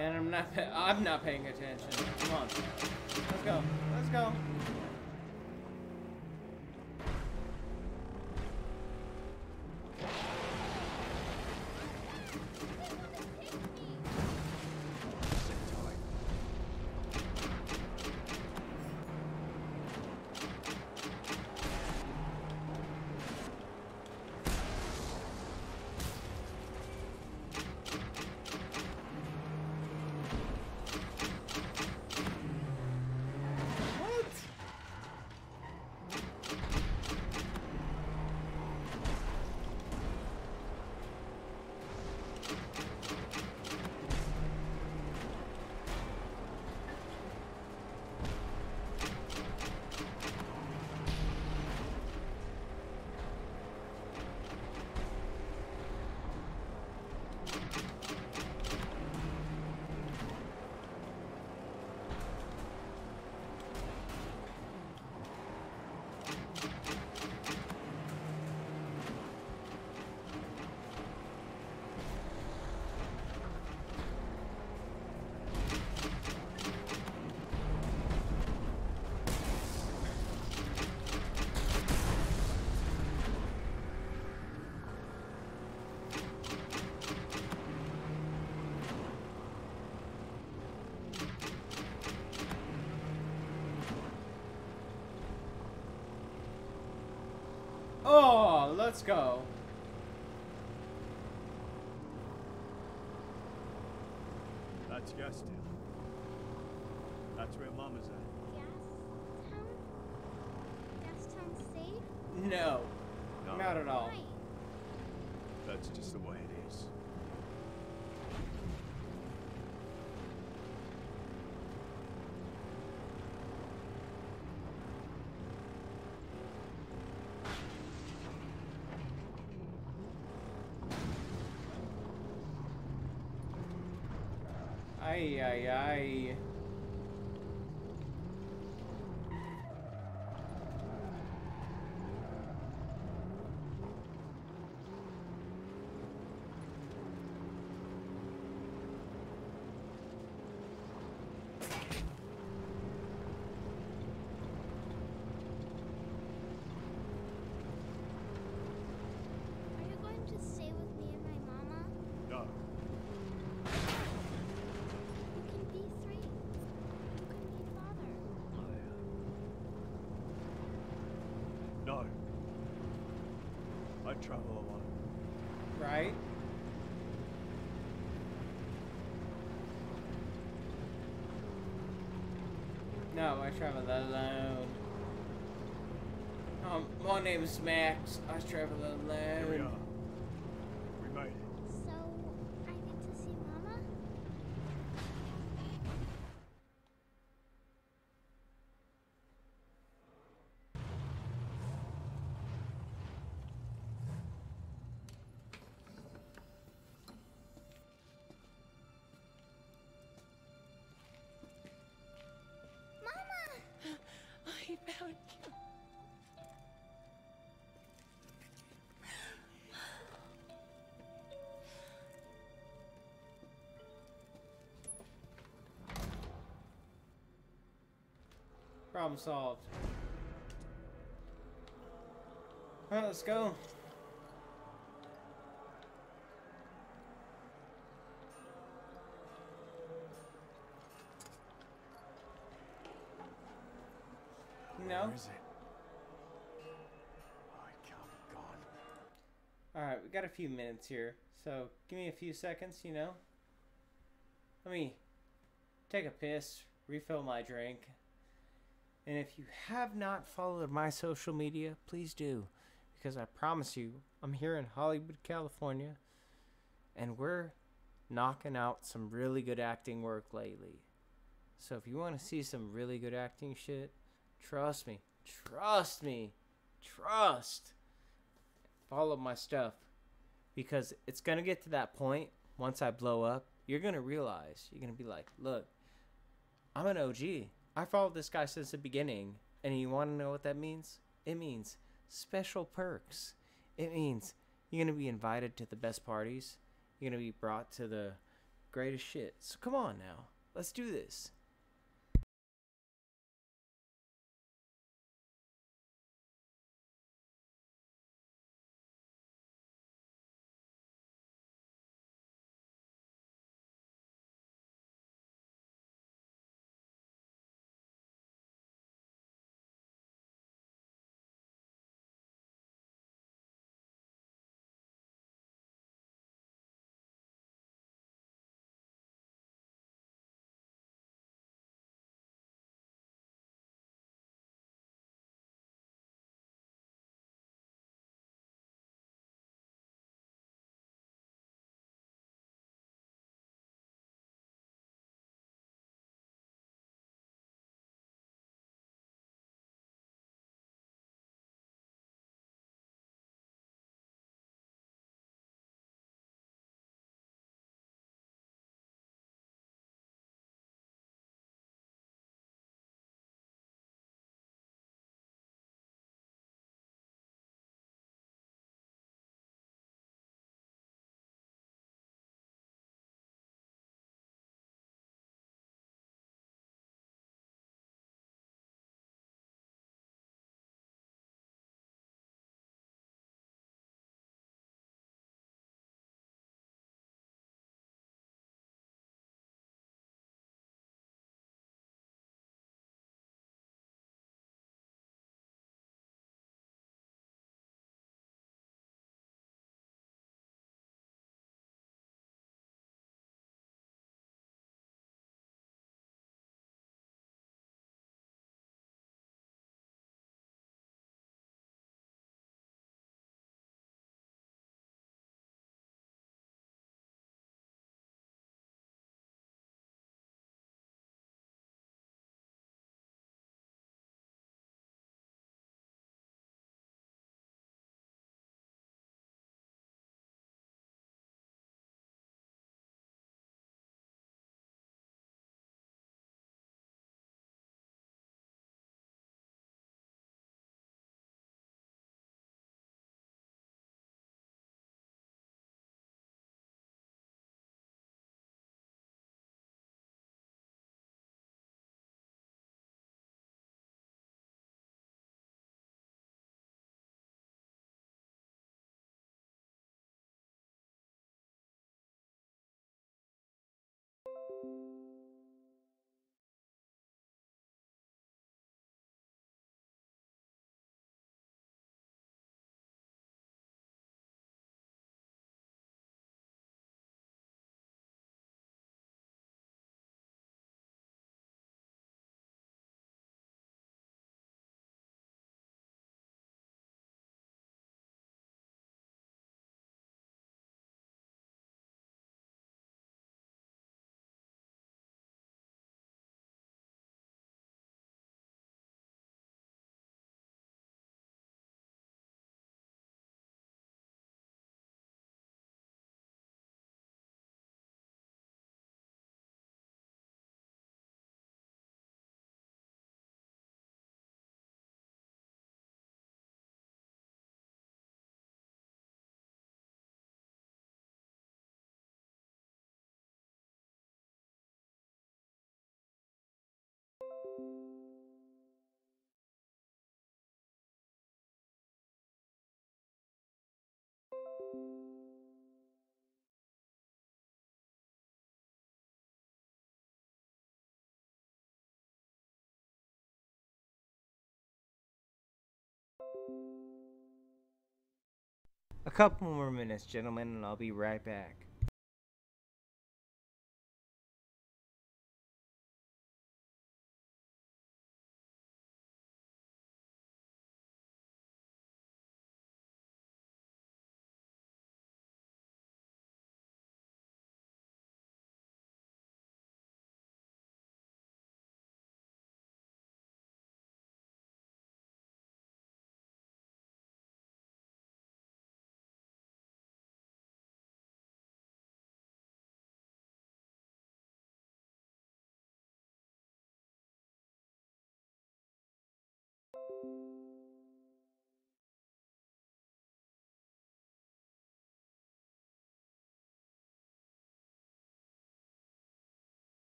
And I'm not. I'm not paying attention. Come on. Let's go. Let's go. Let's go. That's Gastown. That's where Mama's at. Gastown safe? No, No. not at all. Why? That's just the way it is. Ay, ay, ay. Are you going to stay with me and my mama? No. You can be three. You can be father. No. Travel alone. Right? No, I travel alone. Um, my name is Max. I travel alone. Here we are. Problem solved. Alright, let's go. No? Where is it? Oh, it can't be gone. Alright, we got a few minutes here, so give me a few seconds, you know? Let me take a piss, refill my drink. And if you have not followed my social media, please do. Because I promise you, I'm here in Hollywood, California, and we're knocking out some really good acting work lately. So if you want to see some really good acting shit, trust me, trust me, trust. Follow my stuff. Because it's going to get to that point once I blow up, you're going to realize, you're going to be like, look, I'm an OG. I followed this guy since the beginning. And you want to know what that means? It means special perks. It means you're going to be invited to the best parties. You're going to be brought to the greatest shit. So come on now, let's do this. A couple more minutes, gentlemen, and I'll be right back.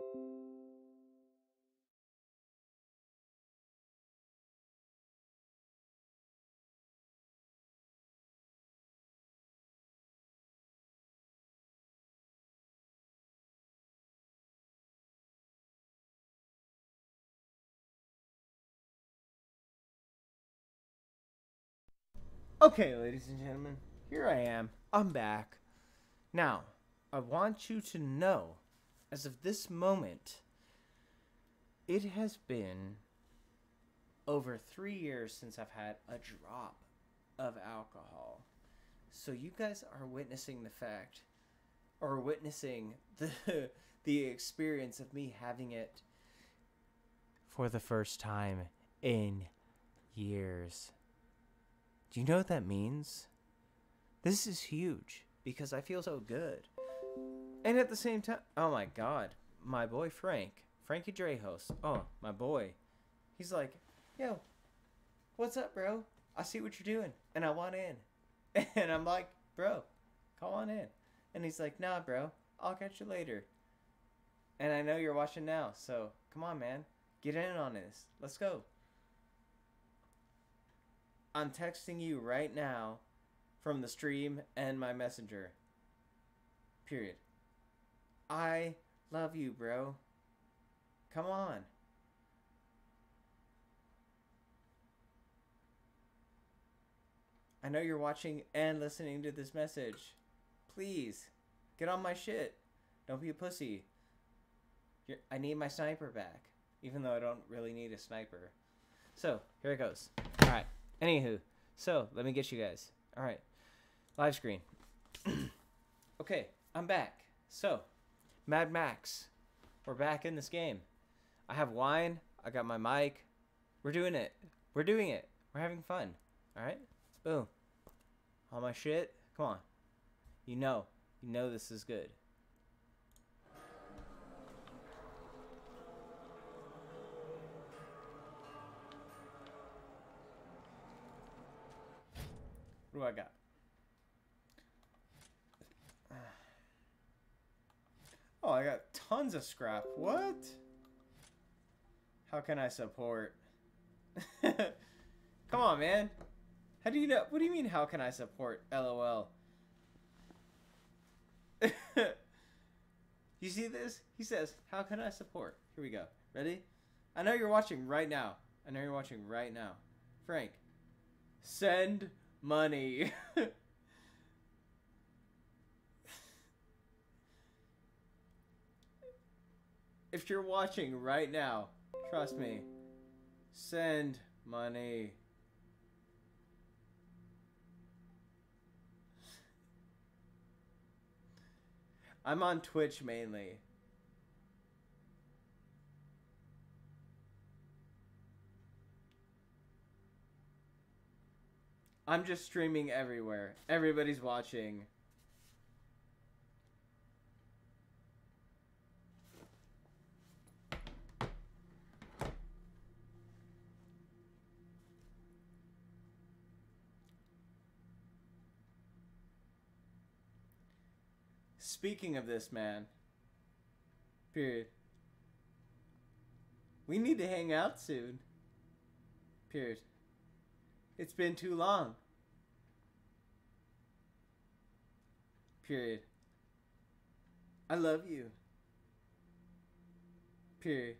thank you Okay, ladies and gentlemen, here I am. I'm back. Now, I want you to know, as of this moment, it has been over three years since I've had a drop of alcohol. So you guys are witnessing the fact, or witnessing the [LAUGHS] the experience of me having it for the first time in years. Do you know what that means? This is huge because I feel so good. And at the same time, oh my god, my boy Frank, Frankie Dreyhos, oh, my boy, he's like, yo, what's up, bro? I see what you're doing and I want in. [LAUGHS] And I'm like, bro, call on in. And he's like, nah, bro, I'll catch you later. And I know you're watching now, so come on, man, get in on this. Let's go. I'm texting you right now from the stream and my messenger. Period. I love you, bro. Come on. I know you're watching and listening to this message. Please, get on my shit. Don't be a pussy. You're, I need my sniper back, even though I don't really need a sniper. So, here it goes. Anywho, so let me get you guys. All right, live screen. [CLEARS THROAT] okay, I'm back. So, Mad Max, we're back in this game. I have wine. I got my mic. We're doing it. We're doing it. We're having fun. All right. Boom. All my shit. Come on. You know. You know this is good. What do I got? [SIGHS] Oh, I got tons of scrap. What? How can I support? [LAUGHS] Come on, man. How do you know? What do you mean, how can I support? LOL. [LAUGHS] you see this? He says, how can I support? Here we go. Ready? I know you're watching right now. I know you're watching right now. Frank, send money. [LAUGHS] if you're watching right now, trust me, send money. I'm on Twitch mainly. I'm just streaming everywhere. Everybody's watching. Speaking of this man, period. We need to hang out soon. Period. It's been too long. Period. I love you. Period.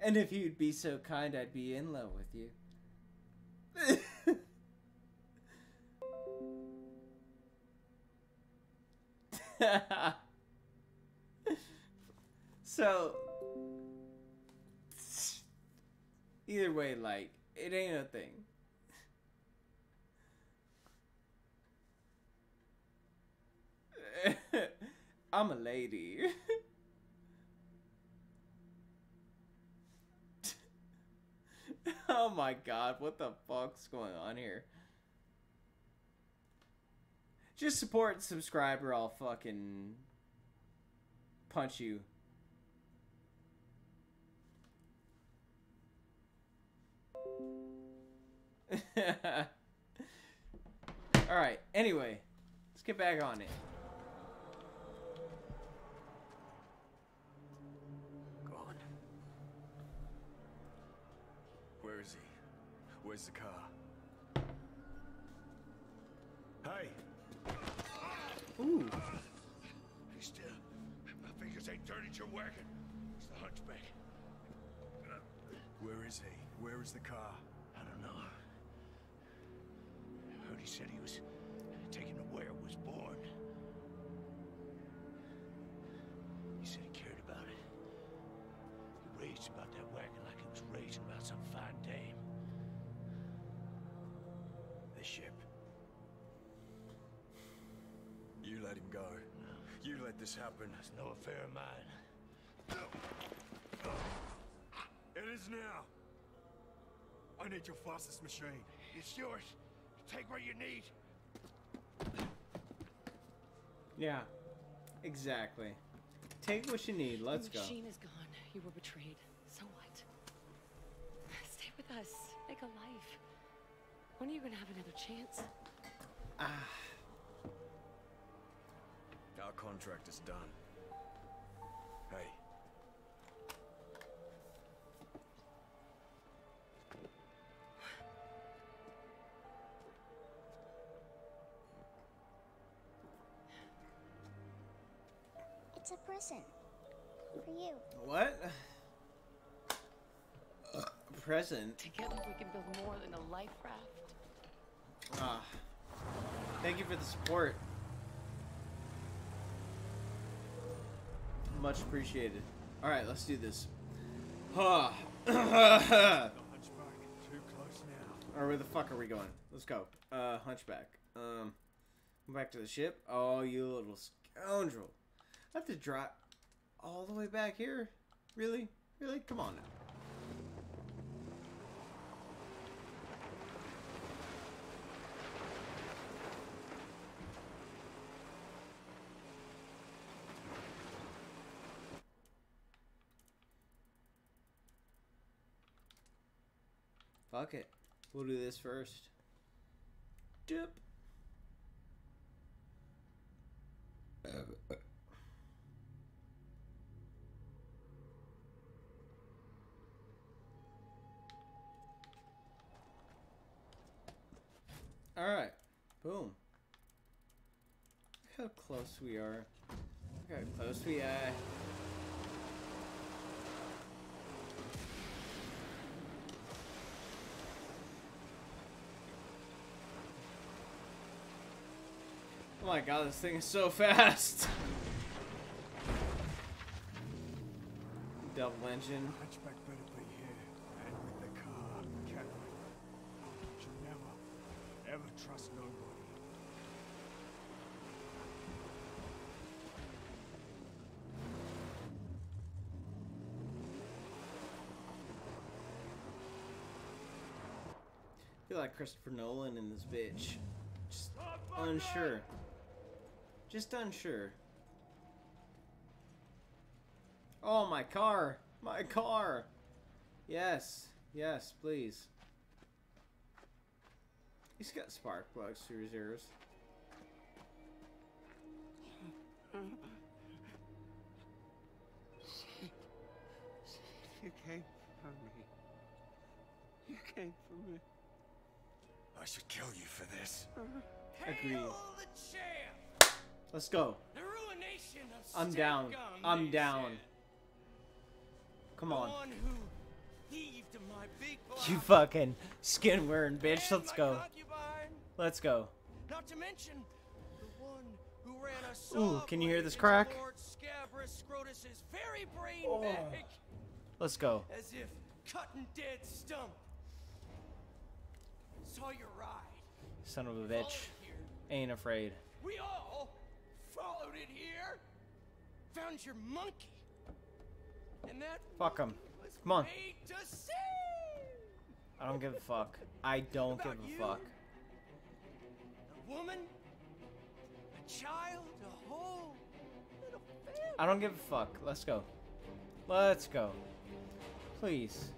And if you'd be so kind, I'd be in love with you. [LAUGHS] so either way, like it ain't a thing. [LAUGHS] I'm a lady. [LAUGHS] oh my god, what the fuck's going on here? Just support subscribe or I'll fucking punch you. [LAUGHS] All right. Anyway, let's get back on it. Gone. Where is he? Where's the car? Hey! Ooh. He's still. My fingers ain't dirty, you're working. It's the hunchback. Where is he? Where is the car? I don't know. I heard he said he was taken to where it was born. He said he cared about it. He raged about that wagon like he was raging about some fine dame. The ship. You let him go. You let this happen. It's no affair of mine. It is now. I need your fastest machine. It's yours. Take what you need. Yeah. Exactly. Take what you need. Let's the go. machine is gone. You were betrayed. So what? Stay with us. Make a life. When are you gonna have another chance? Ah. Our contract is done. Hey. Present. For you. What? Uh, present. Together we can build more than a life raft. Ah. Thank you for the support. Much appreciated. All right, let's do this. Huh. The hunchback. Too close now. or where the fuck are we going? Let's go. Uh, Hunchback. Um, go back to the ship. Oh, you little scoundrel! I have to drive all the way back here. Really? Really? Come on now. Fuck it. We'll do this first. Dip. All right. Boom. Look how close we are. Look how close we are. Oh my god, this thing is so [LAUGHS] fast. Double engine. Hunchback better be here. And with the car. Catherine. You never, ever trust nobody. I feel like Christopher Nolan in this bitch. Just unsure. Just unsure. Oh, my car! My car! Yes, yes, please. He's got spark plugs through his ears. [LAUGHS] You came for me. You came for me. I should kill you for this. Mm-hmm. Agreed. Hail the champ! Let's go. The ruination of I'm down. I'm down. Come on. who my big You fucking skin wearing bitch. Let's go. Let's go. Not to mention the one who ran a Ooh, can you hear this crack? Lord Scabrous Scrotus's very brain Oh. Let's go. as if cutting dead stump. Saw your ride. Son of a bitch. Ain't afraid. We all followed it here. Found your monkey. And that Fuck was Come on. I don't give a fuck. I don't give a you? fuck. A woman, a child, a whole little family. I don't give a fuck. Let's go. Let's go. Please.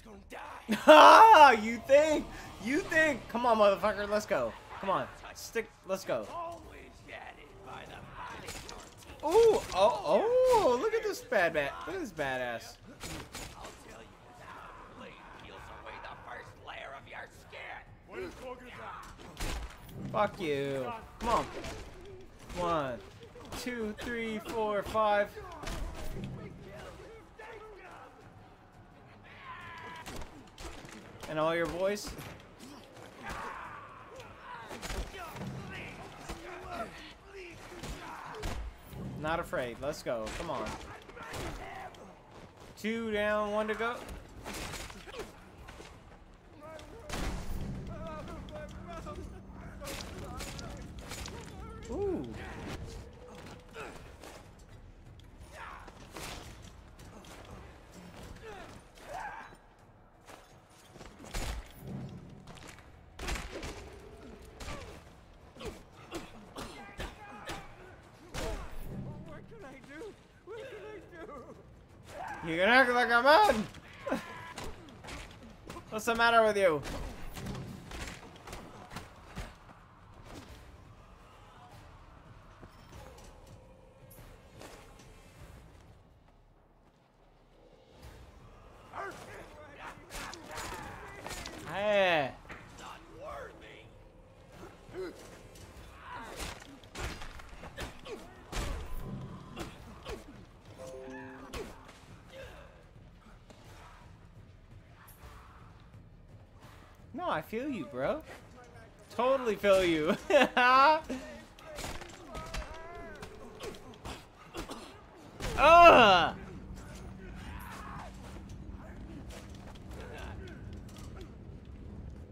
Gonna die. [LAUGHS] Ah, you think? You think? Come on, motherfucker. Let's go. Come on. Stick. Let's go. Always guided by the mighty North. Ooh. Oh. Oh. Look at this bad man. Look at this badass. I'll tell you this how the blade peels away the first layer of your skin. What are you talking about? Fuck you. Come on. One, two, three, four, five. And all your boys? Not afraid. Let's go. Come on. Two down, one to go. Ooh. What can I do? What can I do? You can a man. What's the matter with you? Feel you, bro. Totally feel you. [LAUGHS] Ugh!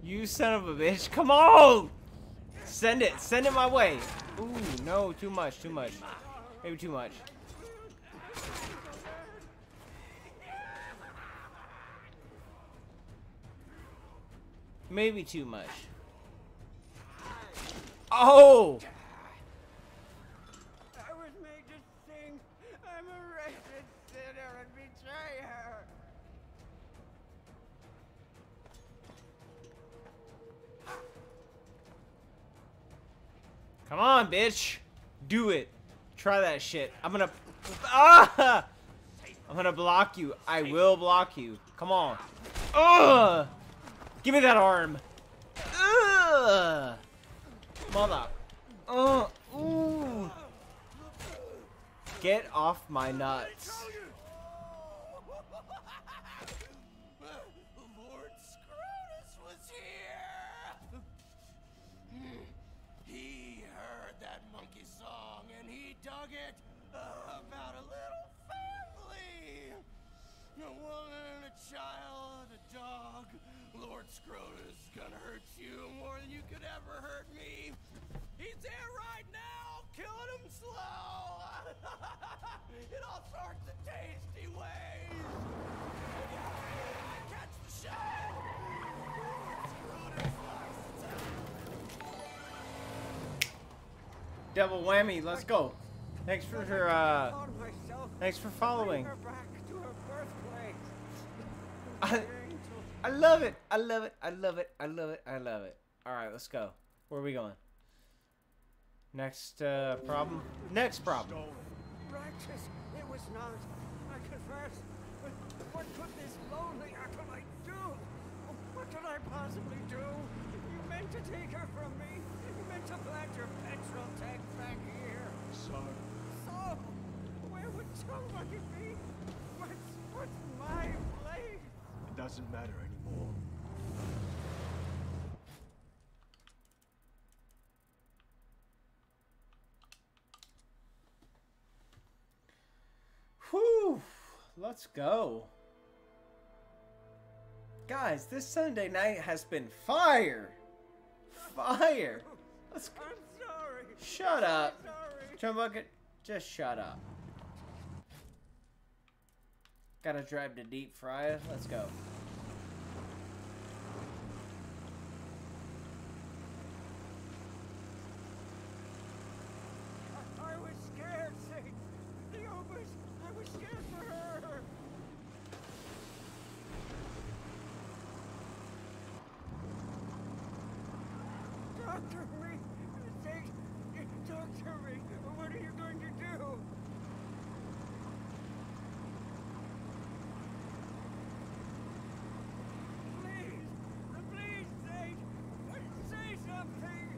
You son of a bitch. Come on! Send it. Send it my way. Ooh, no. Too much. Too much. Maybe too much. Maybe too much. Oh! I was made to sing. I'm a wretched sinner and betrayer. Come on, bitch. Do it. Try that shit. I'm gonna. Ah! I'm gonna block you. I will block you. Come on. Ugh! Give me that arm. Ugh! Mother. Uh, ooh. Get off my nuts. Scrotus is gonna hurt you more than you could ever hurt me. He's there right now, killing him slow. [LAUGHS] In all sorts of tasty ways. Catch the shot. Lord Scrotus likes to Double whammy. Let's go. Thanks for her, uh. Thanks for following. I, I love it. I love it. I love it. I love it. I love it. All right, let's go. Where are we going? Next uh, problem. Next problem. Righteous, it was not. I confess. But what could this lonely acolyte do? What could I possibly do? You meant to take her from me. You meant to plant your petrol tank back here. So, So, where would somebody be? What's, what's my place? it doesn't matter anymore. Whew. Let's go. Guys, this Sunday night has been fire. Fire. Let's I'm sorry. shut up. John just shut up. Gotta drive to deep fry. Let's go. I was scared, Saint. The Opus. I was scared for her. Talk to me! Say, talk to me! What are you going to do? Please! Please, say! Say something!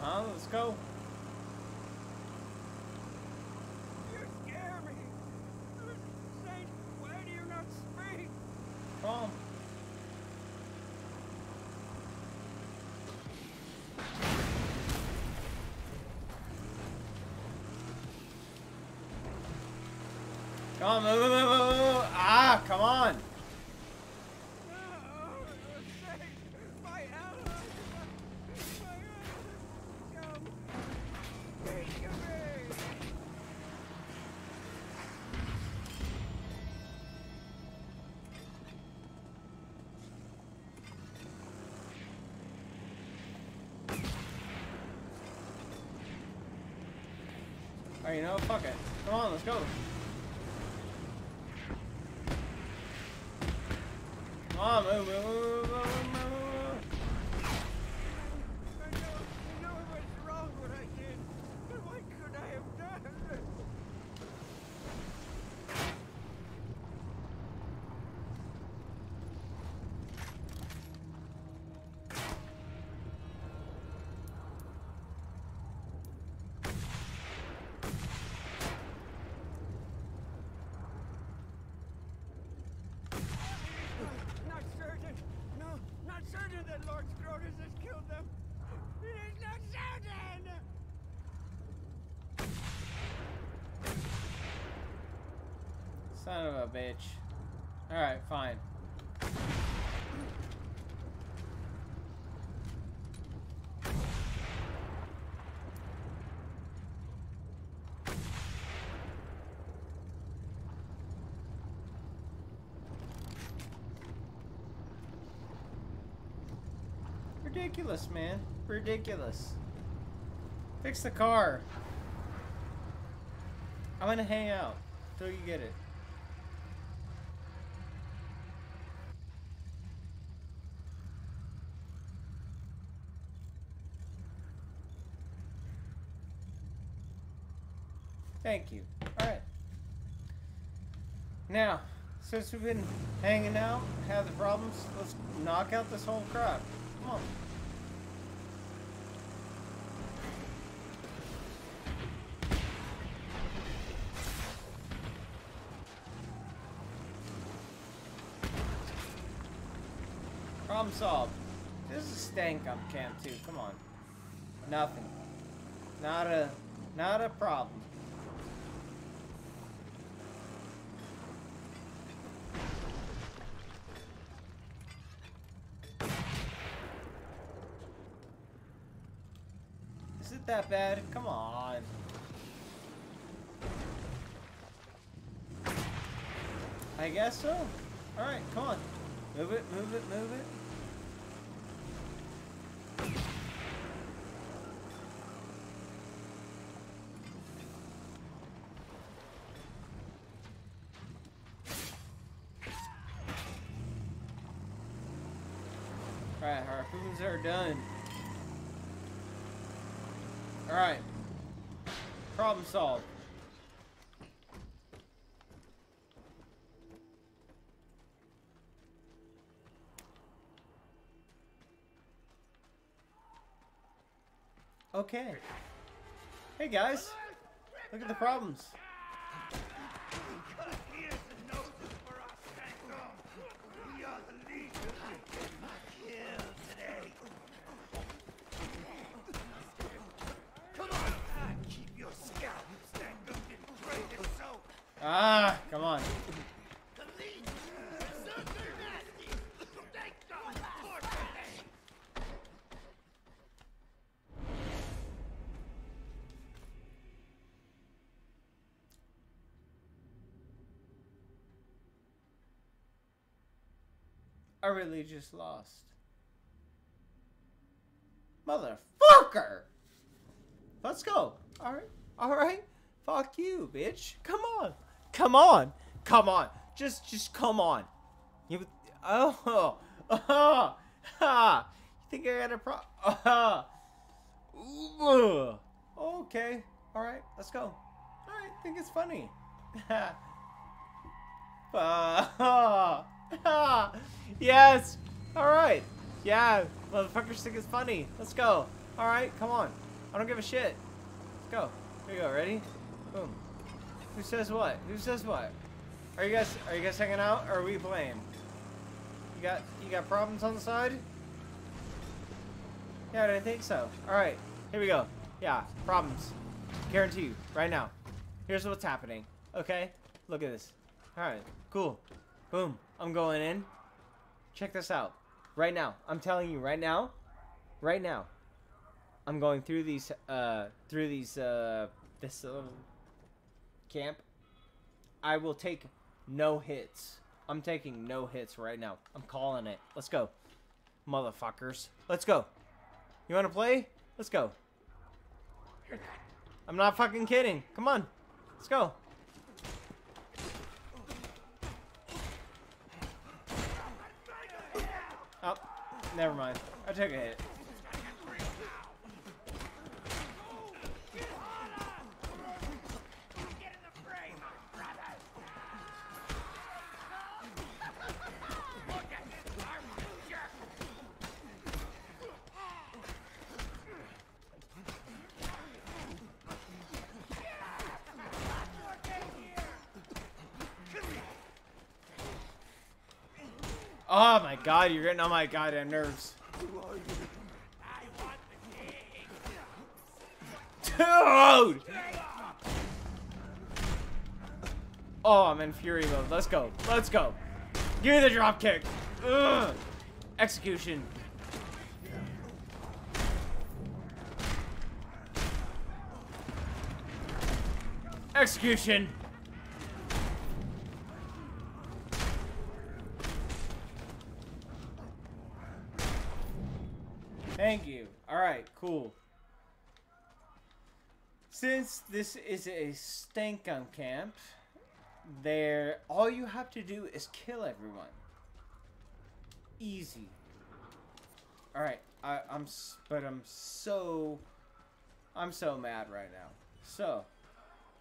Uh huh. Let's go. You scare me! Saint, why do you not speak? Come on. Come on, move, move, move, move. Ah, come on. Alright, you know? Fuck it. Come on, let's go. Come on, move, move, move, move, move, move, move. I know, I know it was wrong what I did, but what could I have done? Not certain. No, not certain that Lord Scrotus has killed them. It is not certain. Son of a bitch. Alright, fine. Ridiculous, man. Ridiculous. Fix the car. I'm gonna hang out till you get it. Thank you. Alright. Now, since we've been hanging out, have the problems, let's knock out this whole crap. Come on. Problem solved. This is Stank Gum camp too. Come on. Nothing. Not a not a problem. Is it bad? Come on. I guess so. Alright, come on. Move it, move it, move it. Alright, harpoons are done. Alright. Problem solved. Okay. Hey guys. Look at the problems. I really just lost. Motherfucker! Let's go. Alright. All right. Fuck you, bitch. Come on. Come on. Come on. Just just come on. You oh [LAUGHS] oh ha. You think I got a pro? Oh, [LAUGHS] okay. All right. Let's go. All right. Think it's funny. [LAUGHS] Ah, [LAUGHS] yes. All right. Yeah. Motherfuckers think it's funny. Let's go. All right. Come on. I don't give a shit. Let's go. Here you go. Ready? Boom. Who says what? Who says what? Are you guys are you guys hanging out or are we playing? You got you got problems on the side? Yeah, I didn't think so. Alright, here we go. Yeah, problems. Guarantee you, right now. Here's what's happening. Okay? Look at this. Alright, cool. Boom. I'm going in. Check this out. Right now. I'm telling you right now. Right now. I'm going through these uh through these uh this little camp. I will take no hits. I'm taking no hits right now. I'm calling it. Let's go. Motherfuckers. Let's go. You want to play? Let's go. I'm not fucking kidding. Come on. Let's go. Oh, never mind. I took a hit. Oh my god, you're getting on my goddamn nerves. Dude! Oh, I'm in fury mode. Let's go. Let's go. Give me the drop kick. Ugh. Execution. Execution. Thank you. Alright, cool. Since this is a stank stankum camp, there all you have to do is kill everyone. Easy. Alright, I'm but I'm so I'm so mad right now. So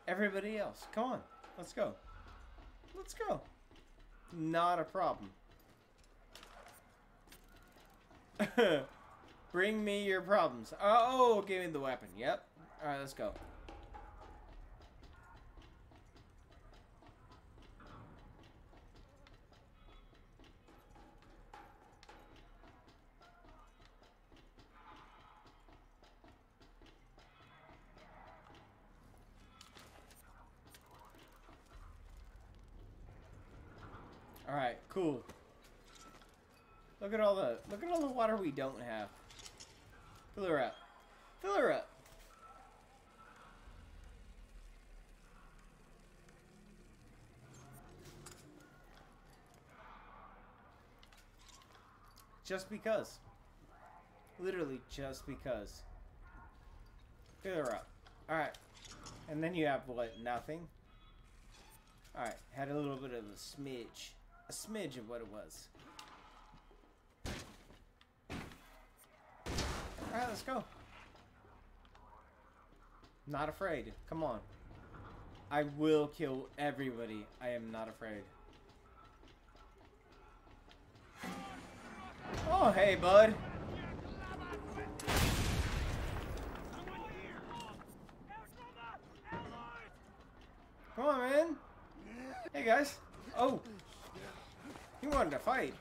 everybody else, come on, let's go. Let's go. Not a problem. [LAUGHS] Bring me your problems. Oh, give me the weapon. Yep. Alright, let's go. Alright, cool. Look at all the look at all the water we don't have. Fill her up. Fill her up. Just because. Literally just because. Fill her up. Alright. And then you have what? Nothing? Alright. Had a little bit of a smidge. A smidge of what it was. Alright, let's go. Not afraid. Come on. I will kill everybody. I am not afraid. Oh, hey, bud. Come on, man. Hey, guys. Oh. He wanted to fight.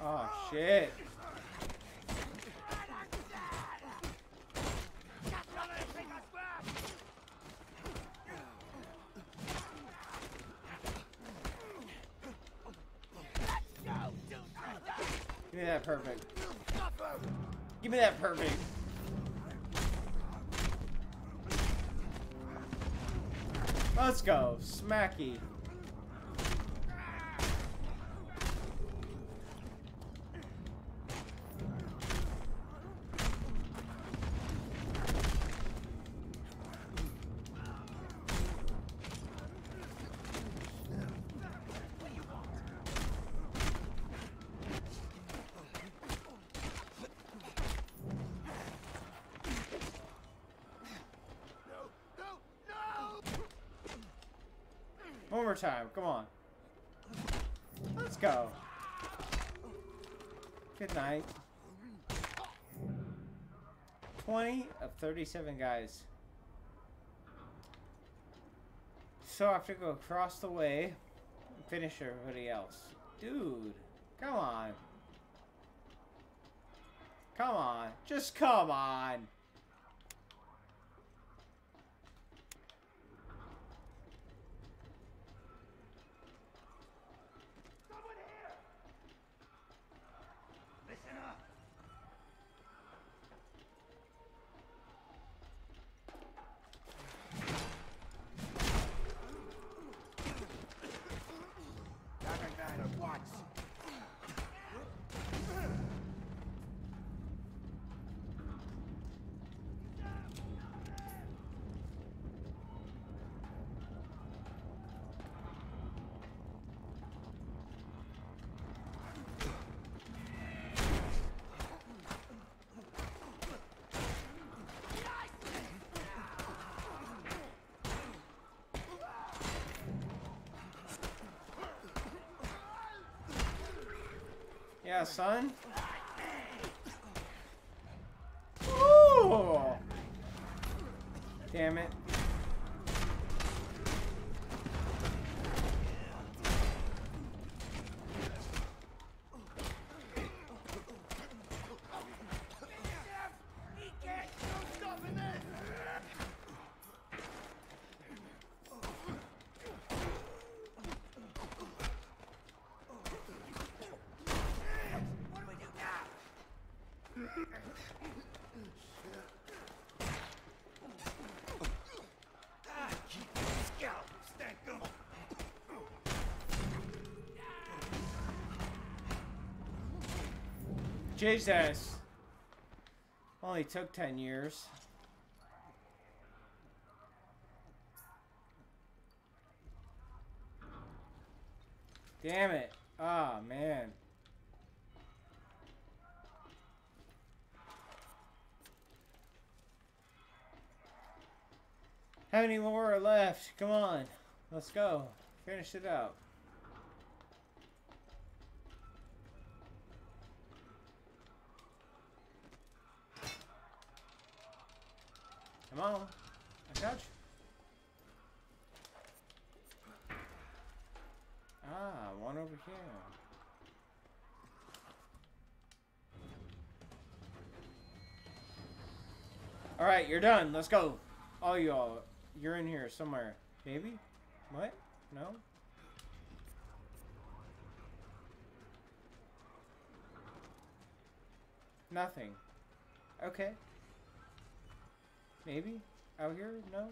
Oh, shit. Give me that perfect. Give me that perfect. Let's go. Smacky. One more time. Come on. Let's go. Good night. 20 of 37 guys. So I have to go across the way and finish everybody else. Dude, come on. Come on. Just come on. Listen up. Dagger once. Yeah, son. Ooh. Damn it. Jesus. Only took 10 years. Damn it. Ah, man. How many more are left? Come on. Let's go. Finish it out. Come on. I got you. Ah, one over here. Alright, you're done. Let's go. Oh, all y'all. You're in here somewhere. Maybe? What? No? Nothing. Okay. Maybe? Out here? No?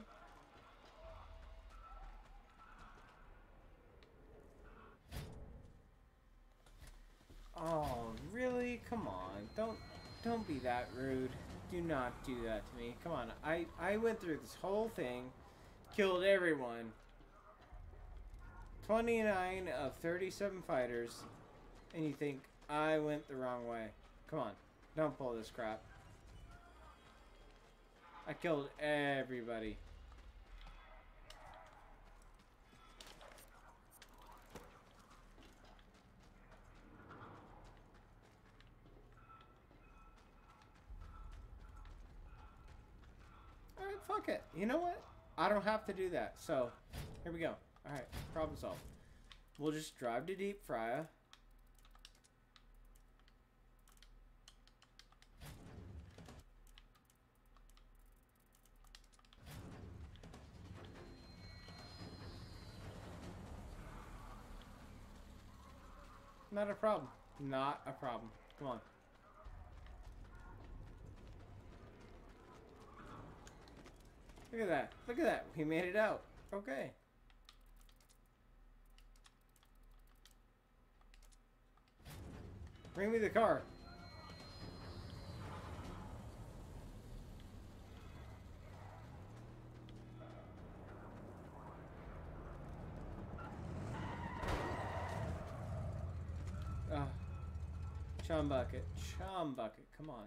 Oh, really? Come on. Don't don't be that rude. Do not do that to me. Come on. I I went through this whole thing, killed everyone. 29 of 37 fighters and you think I went the wrong way. Come on. Don't pull this crap. I killed everybody. Alright, fuck it. You know what? I don't have to do that. So, here we go. Alright, problem solved. We'll just drive to Deep Friah. Not a problem. Not a problem. Come on. Look at that. Look at that. We made it out. Okay. Bring me the car. Ah. Chumbucket. Chum bucket. Come on.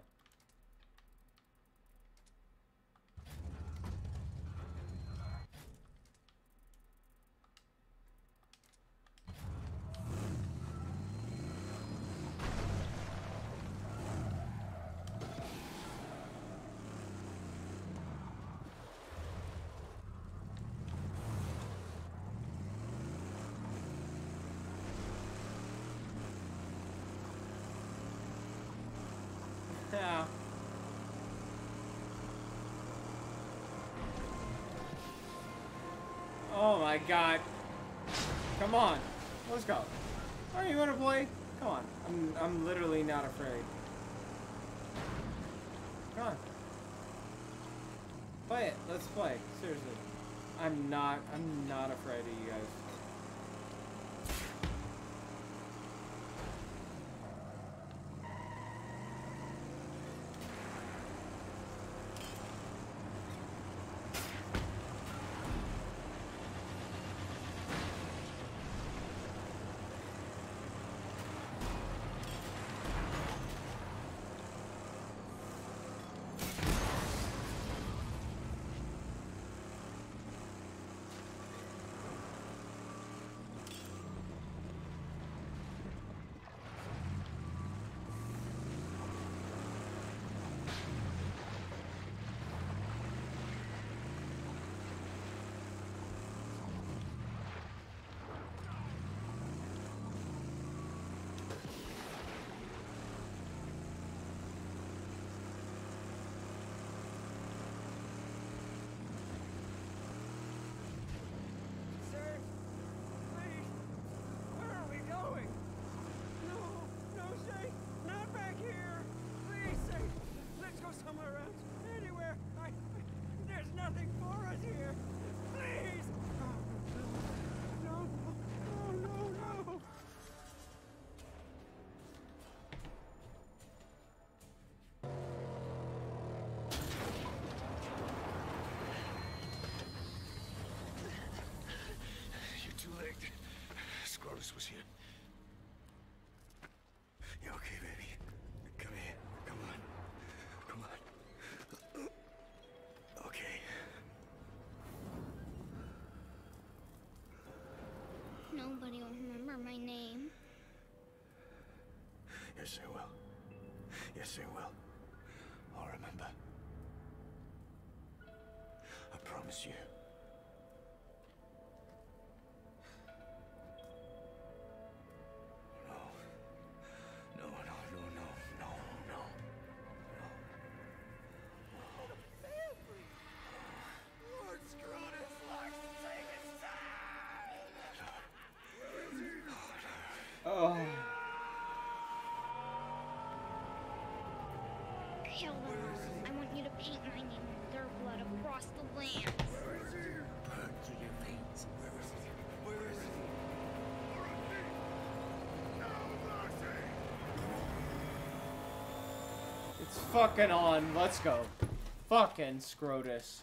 Yeah. Oh my god. Come on. Let's go. Are you gonna play? Come on. I'm I'm literally not afraid. Come on. Play it. Let's play. Seriously. I'm not I'm not afraid of you guys. Sir, please, where are we going? No, no, say, not back here. Please, say, let's go somewhere else. Anywhere. I, there's nothing for us here. Please. No, no, no, no. You're too late. Scrotus was here. You okay, baby? Come here. Come on. Come on. Okay. Nobody will remember my name. Yes, they will. Yes, they will. To their blood across the land. Burn through your veins. Where is it? Where is it? It's fucking on. Let's go. Fucking Scrotus.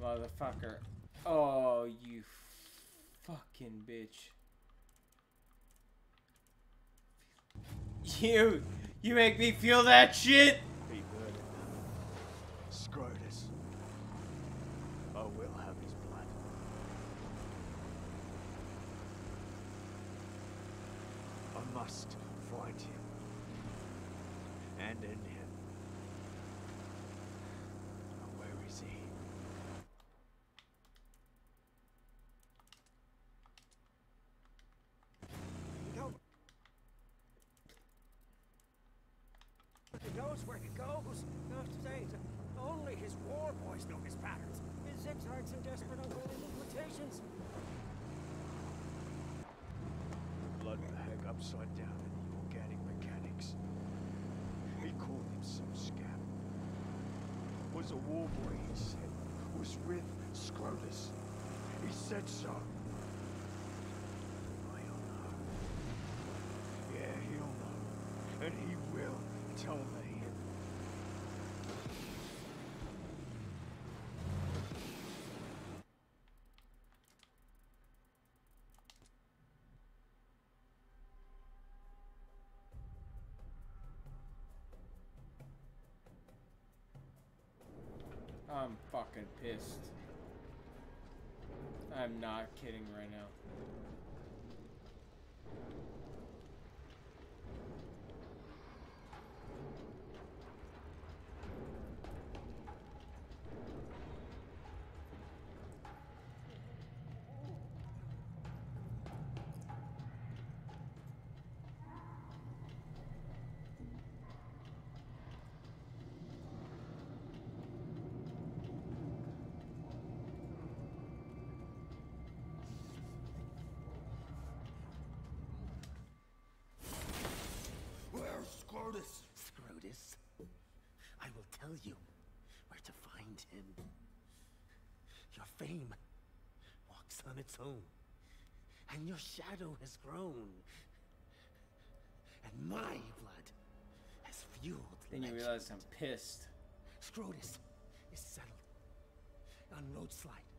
Motherfucker. Oh, you fucking bitch. You, make me feel that shit. He heard it. Scrotus. I will have his blood. I must find him. And end him. Now, Where is he? No. He knows where he goes. Not today. Only his war boys know his patterns. His zigzags and desperate unholy flirtations. blood the heck upside down in the organic mechanics. He called him some Scab. Was a war boy, he said. Was with Scrotus. He said so. I'll know. Yeah, he'll know. And he will tell me. I'm fucking pissed. I'm not kidding right now. Where's Scrotus? Scrotus, I will tell you where to find him. Your fame walks on its own, and your shadow has grown. And my blood has fueled Then you realize I'm pissed. Scrotus is settled on Roadslide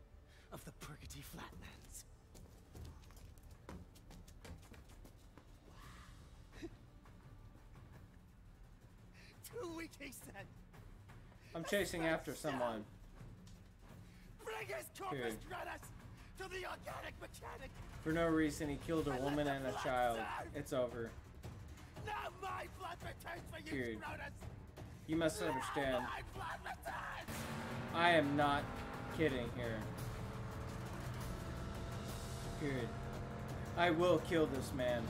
of the Purgatory Flatlands. [LAUGHS] Two weeks, he said. I'm chasing after someone. Bring his corpus gratis to the organic mechanic. For no reason, he killed a woman and a child. It's over. Now my blood returns for you. Scrotus. You must understand. My blood returns. I am not kidding here. Period. I will kill this man.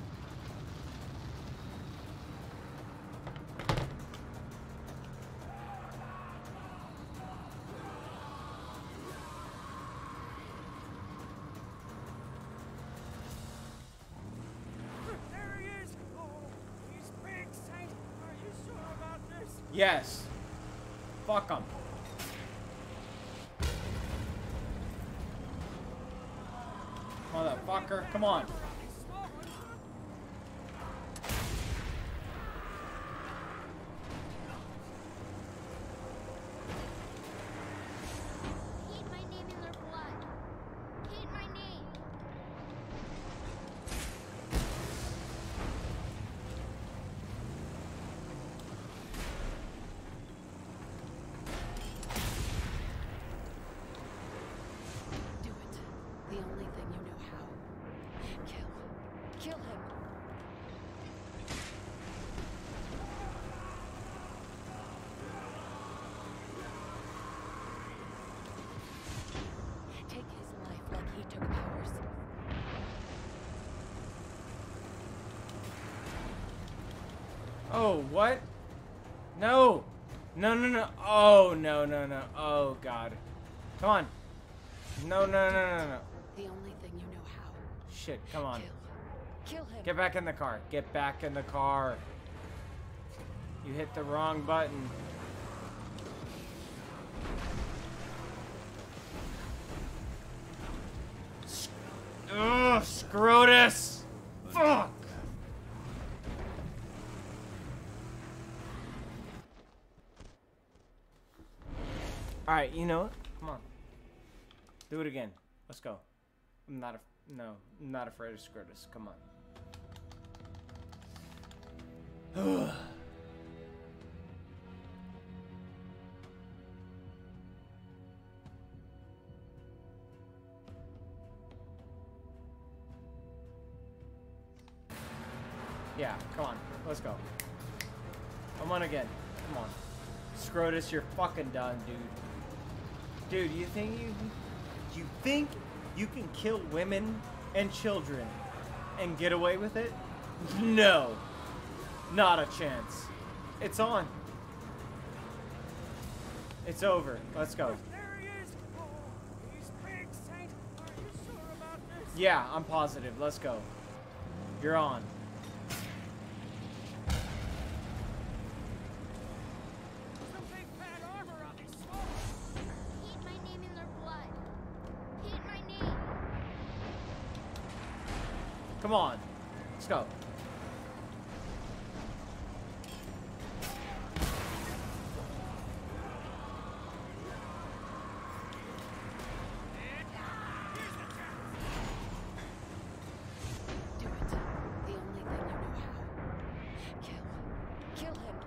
Yes. Fuck them. Motherfucker, come on. Paint my name in their blood. Paint my name. Do it. The only thing you know how. Kill. Kill him. Take his life like he took ours. Oh, what? No. No, no, no. Oh, no, no, no. Oh, God. Come on. No, no, no, no, no. The only thing you know how. Shit, come on. Kill him. Get back in the car. Get back in the car. You hit the wrong button. Ugh, Scrotus! Fuck! Alright, you know what? Come on. Do it again. Let's go. I'm not a no, I'm not afraid of Scrotus. Come on. [SIGHS] yeah, come on. Let's go. Come on again. Come on. Scrotus, you're fucking done, dude. Dude, you think you you think you can kill women and children and get away with it? [LAUGHS] No. Not a chance. It's on. It's over. Let's go. There he is! He's big, Saint! Are you sure about this? Yeah, I'm positive. Let's go. You're on. Come on. Let's go. Do it. The only thing you know how. Kill. Kill him.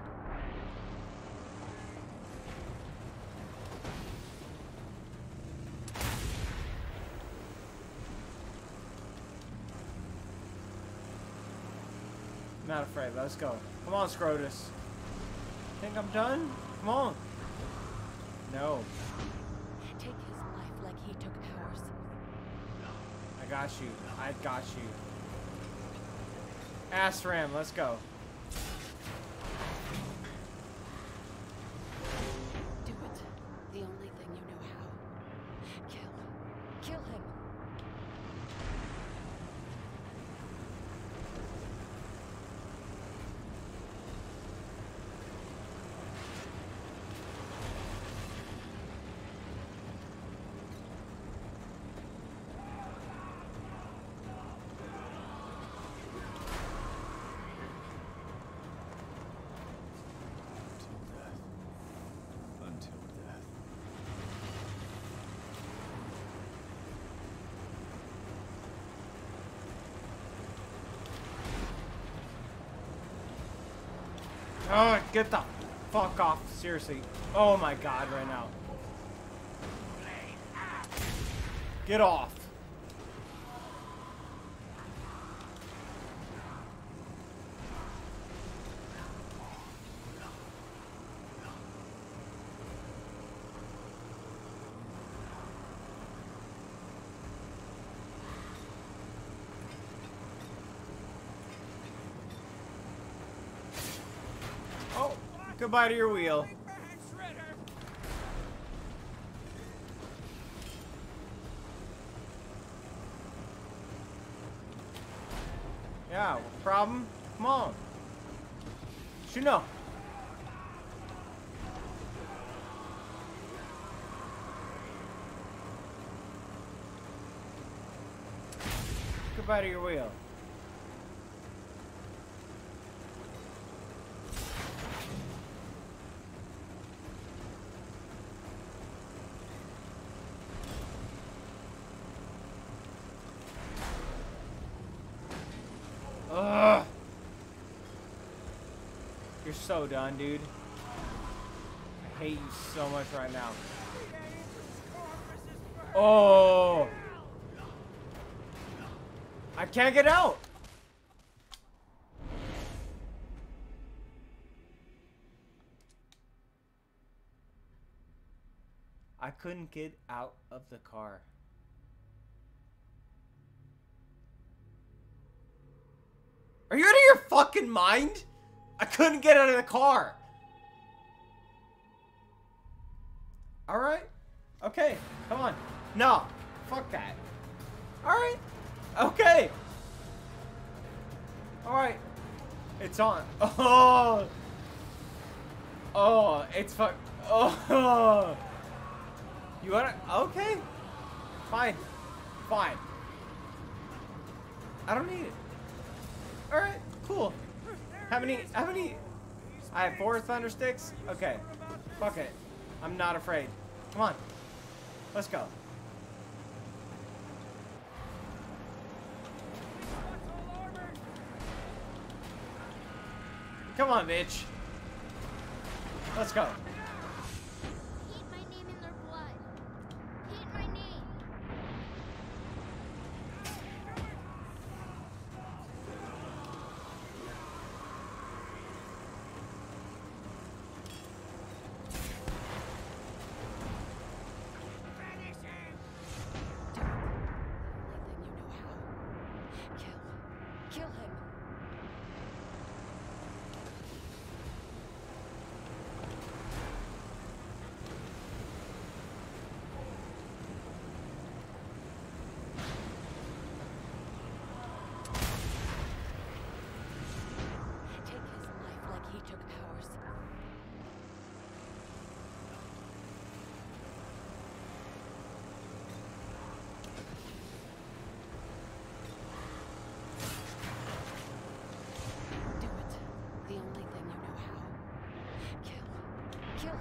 I'm not afraid. Let's go. Come on, Scrotus. Think I'm done? Come on. No. Take his life like he took ours. I got you. I got you. Ass ram, let's go. Do it. The only thing you know how. Kill. Kill him. Until death. Until death. Oh, get the fuck off. Seriously. Oh my god, right now. Get off. Oh, goodbye to your wheel. Yeah, problem? Come on. You know. Goodbye to your wheel. Ugh. You're so done, dude. I hate you so much right now. Oh. I can't get out. I couldn't get out of the car. Are you out of your fucking mind? I couldn't get out of the car. Thunder sticks? Okay. Fuck it. I'm not afraid. Come on. Let's go. Come on, bitch. Let's go. Paint my name in their blood. Paint my name. Do it. The only thing you know how. Kill. Kill him.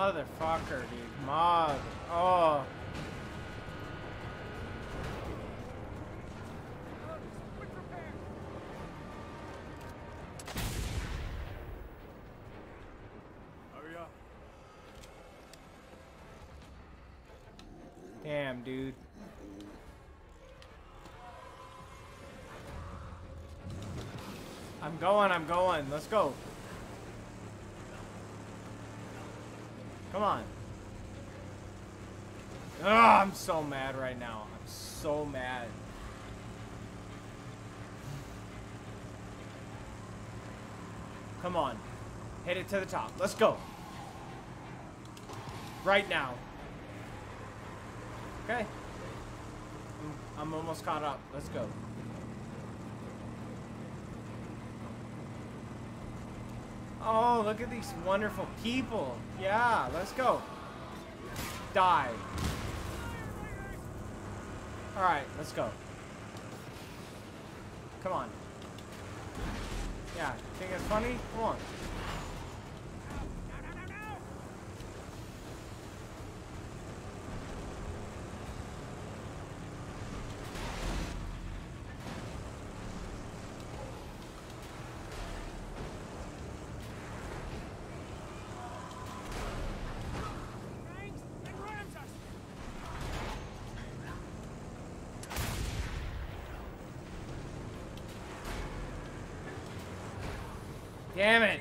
Motherfucker, dude. Mother. Oh. Damn, dude. I'm going, I'm going. Let's go. Come on. Ugh, I'm so mad right now. I'm so mad. Come on. Hit it to the top. Let's go. Right now. Okay. I'm, I'm almost caught up. Let's go. Oh, look at these wonderful people. Yeah, let's go. Die. Alright, let's go. Come on. Yeah, think it's funny? Come on. Damn it.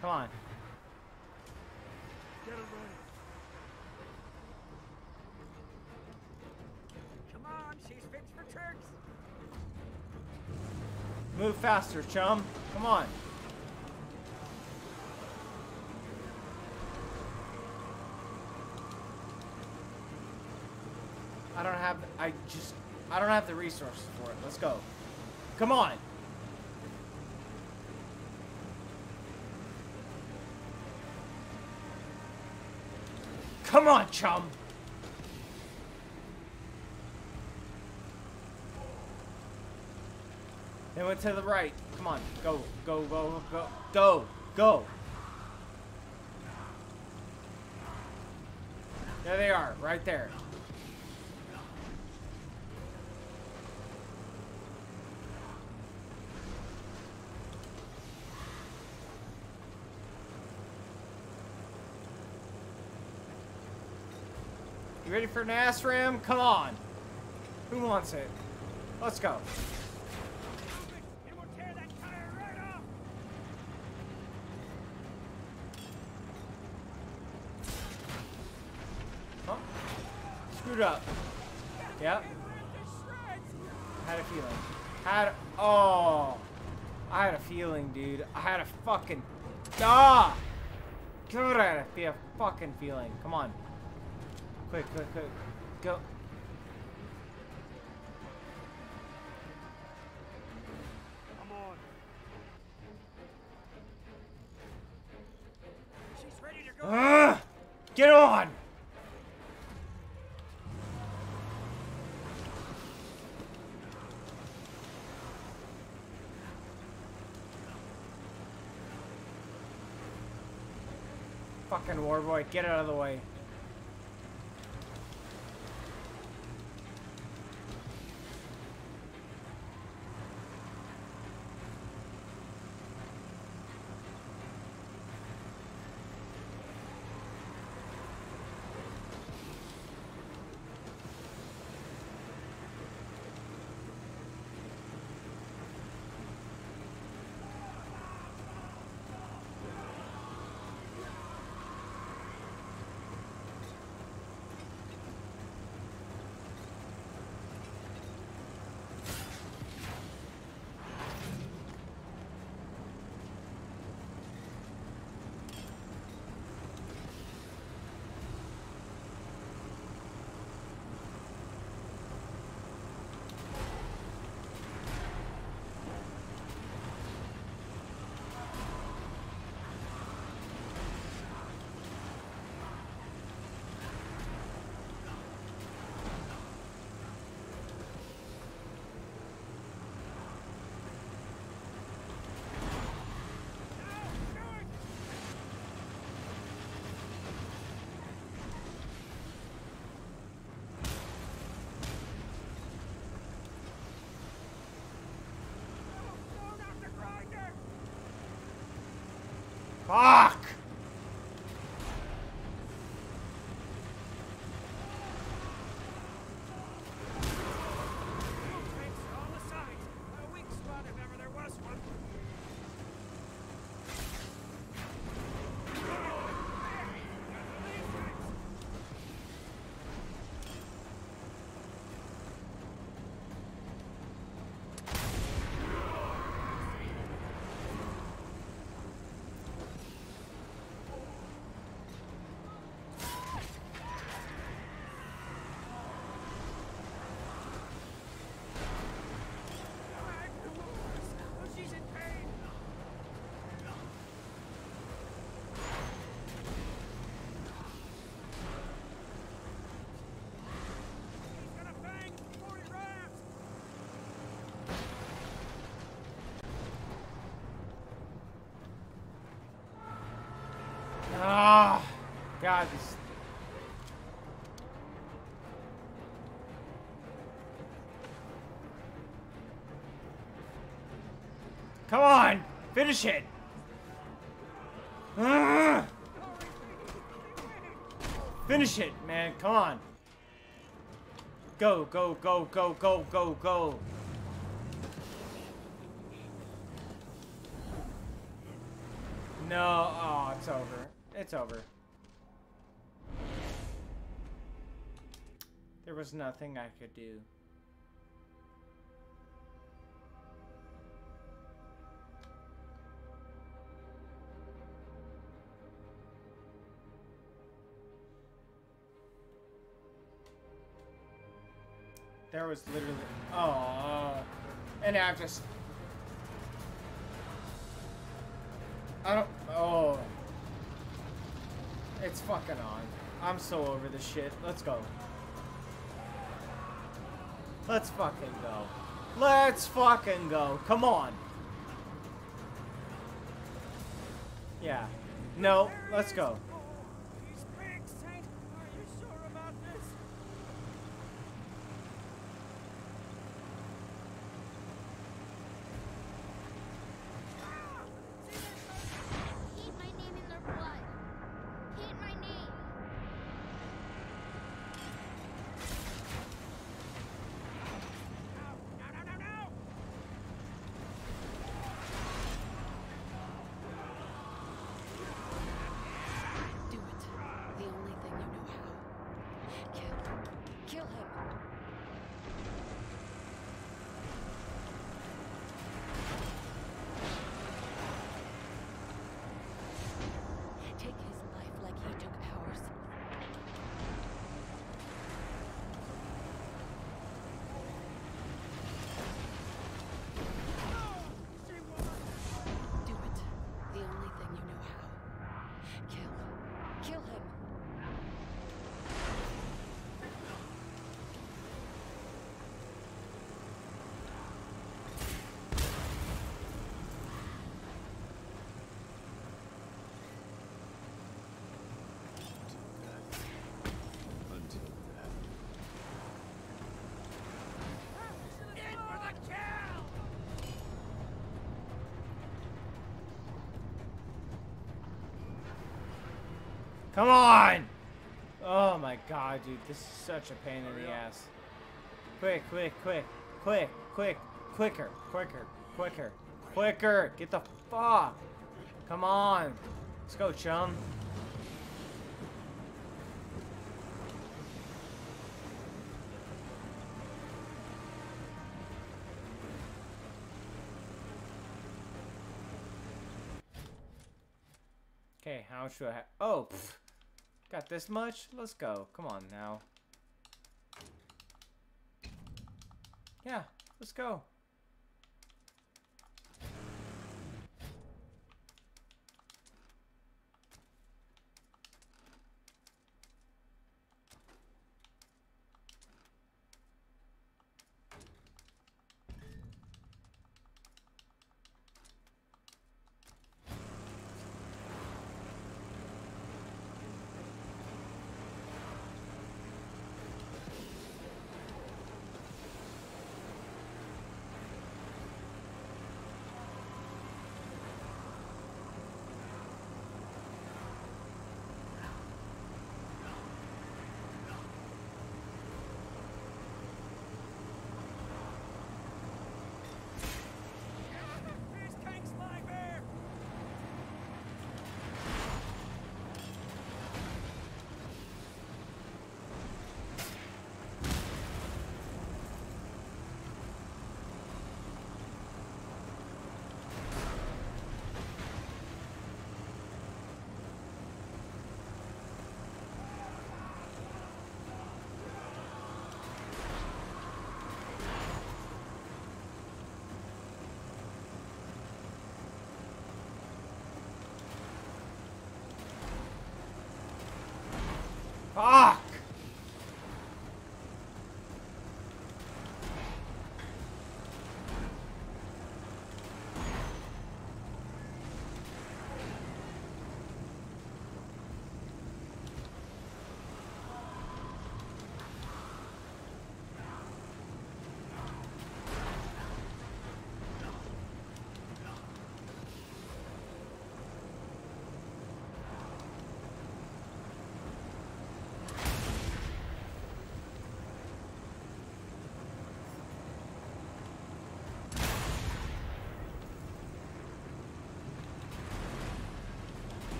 Come on. Get him ready. Come on, she's fit for Turks. Move faster, chum. Come on. I don't have, I just, I don't have the resources for it. Let's go. Come on. Come on, chum. Went to the right. Come on. Go, go, go, go, go, go. There they are, right there. You ready for an ass ram? Come on. Who wants it? Let's go. It will tear that tire right off! Huh? Screwed up. Yep. Had a feeling. Had oh, I had a feeling, dude. I had a fucking ah. God, I had a, a fucking feeling. Come on. Quick, quick, quick. Go. Come on. She's ready to go. Ah! Get on! Fucking warboy, get out of the way. Fuck! Tanks are on the sides. A weak spot if ever there was one. She's in pain. He's gonna bang 40 rams. Ah, God, this. Come on, finish it. Finish it, man. Come on. Go, go, go, go, go, go, go. No, oh, it's over. It's over. Was nothing I could do. There was literally, oh, and I just, I don't, oh, it's fucking on. I'm so over this shit. Let's go. Let's fucking go. Let's fucking go. Come on. Yeah. No, let's go. He's big, Saint. Are you sure about this? Paint my name in their blood. Paint my name. No, no, no, no! Do it. The only thing you know how. Kill. Kill him. Take his life like he took ours. Do it. The only thing you know how. Kill. Kill him. Until death. In for the kill! Come on! Oh my god, dude. This is such a pain in the ass. Quick, quick, quick, quick, quick, quicker, quicker, quicker, quicker. Get the fuck. Come on. Let's go, chum. Okay, how much do I have? Oh, pff. Got this much? Let's go. Come on now. Yeah, let's go.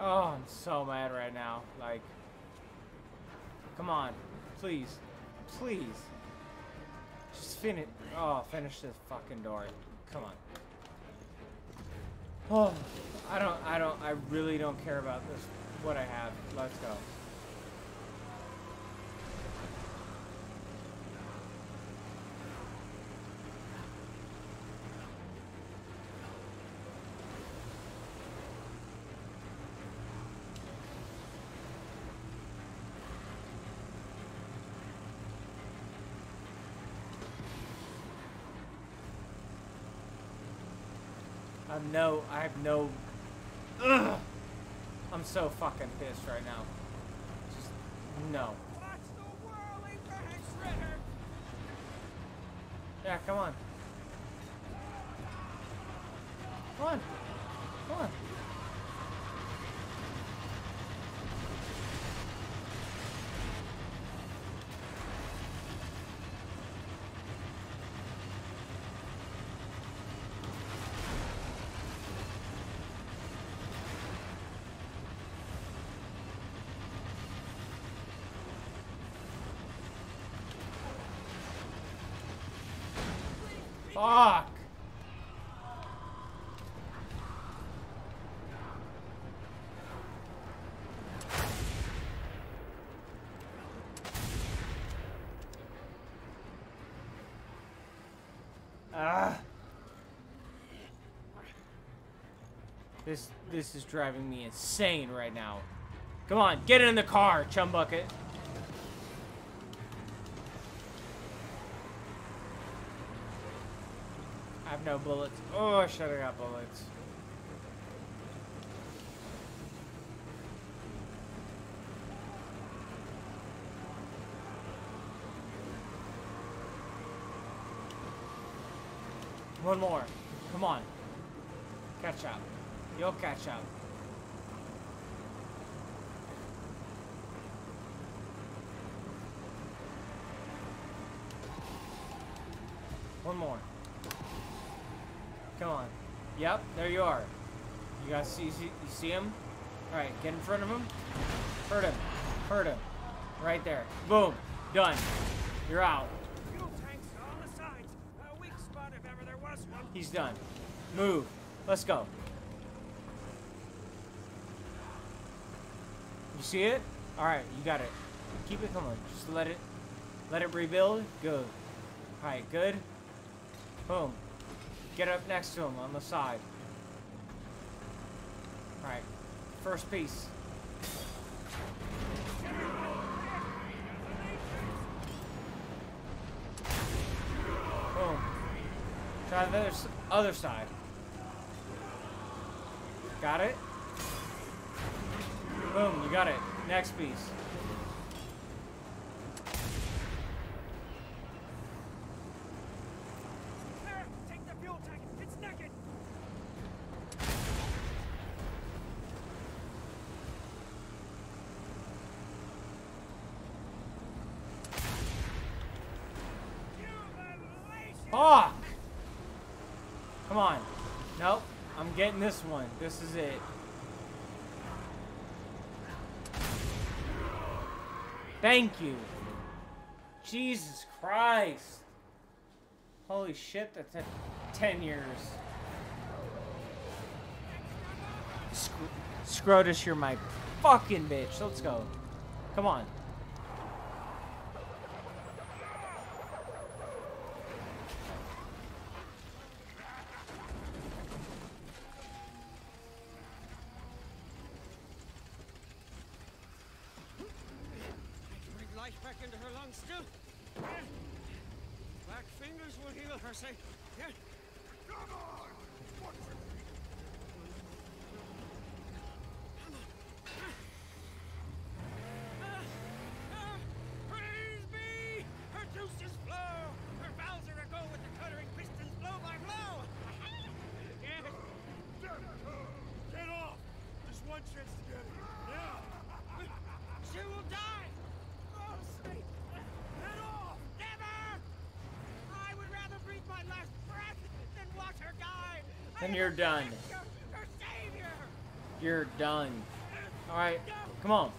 Oh, I'm so mad right now. Like, come on, please, please, just finish. Oh, finish this fucking door. Come on. Oh, I don't, I don't, I really don't care about this. What I have. Let's go. I'm no, I have no. Ugh, I'm so fucking pissed right now. Just no. Yeah, come on. Come on. Come on. Fuck. Ah. This this is driving me insane right now. Come on, get in the car, Chumbucket. I have no bullets. Oh, I should have got bullets. One more. Come on. Catch up. You'll catch up. One more. Come on. Yep, there you are. You guys see, see you see him? Alright, get in front of him. Hurt him. Hurt him. Right there. Boom. Done. You're out. He's done. Move. Let's go. You see it? Alright, you got it. Keep it coming. Just let it let it rebuild. Good. Alright, good. Boom. Get up next to him on the side. Alright. First piece. Boom. Try the other, other side. Got it? Boom, you got it. Next piece. There, take the fuel tank. It's naked. Fuck! Come on. Nope. I'm getting this is it. Thank you. Jesus Christ. Holy shit, that's took 10 years. Sc Scrotus, you're my fucking bitch. Let's go. Come on. You're done. You're done. All right, come on.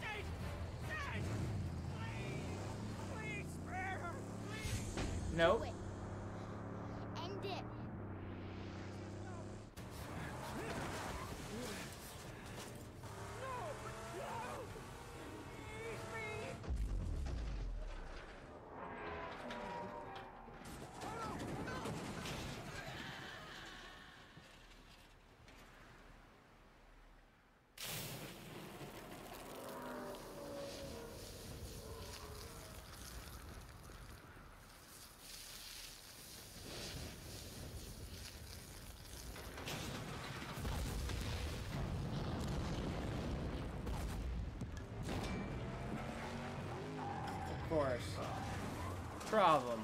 problem.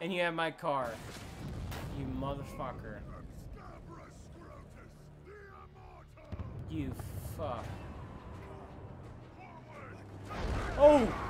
And you have my car. You motherfucker. You fuck. Oh!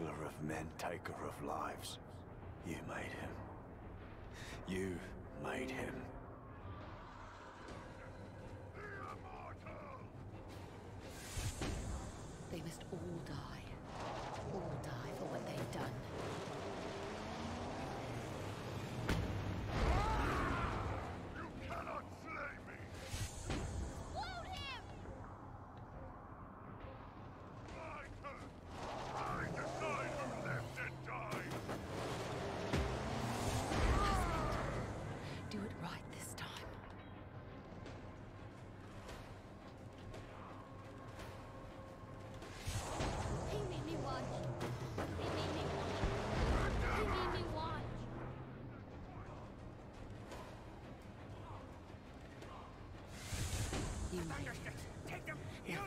killer of men, taker of lives. You made him. You made him.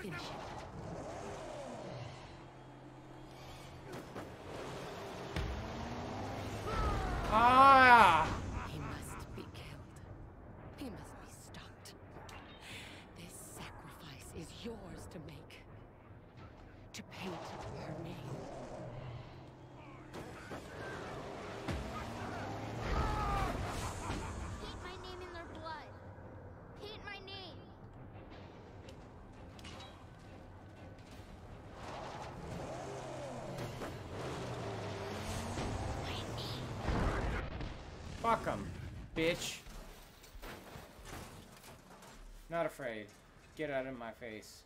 Finish him. Fuck him, bitch. Not afraid. Get out of my face.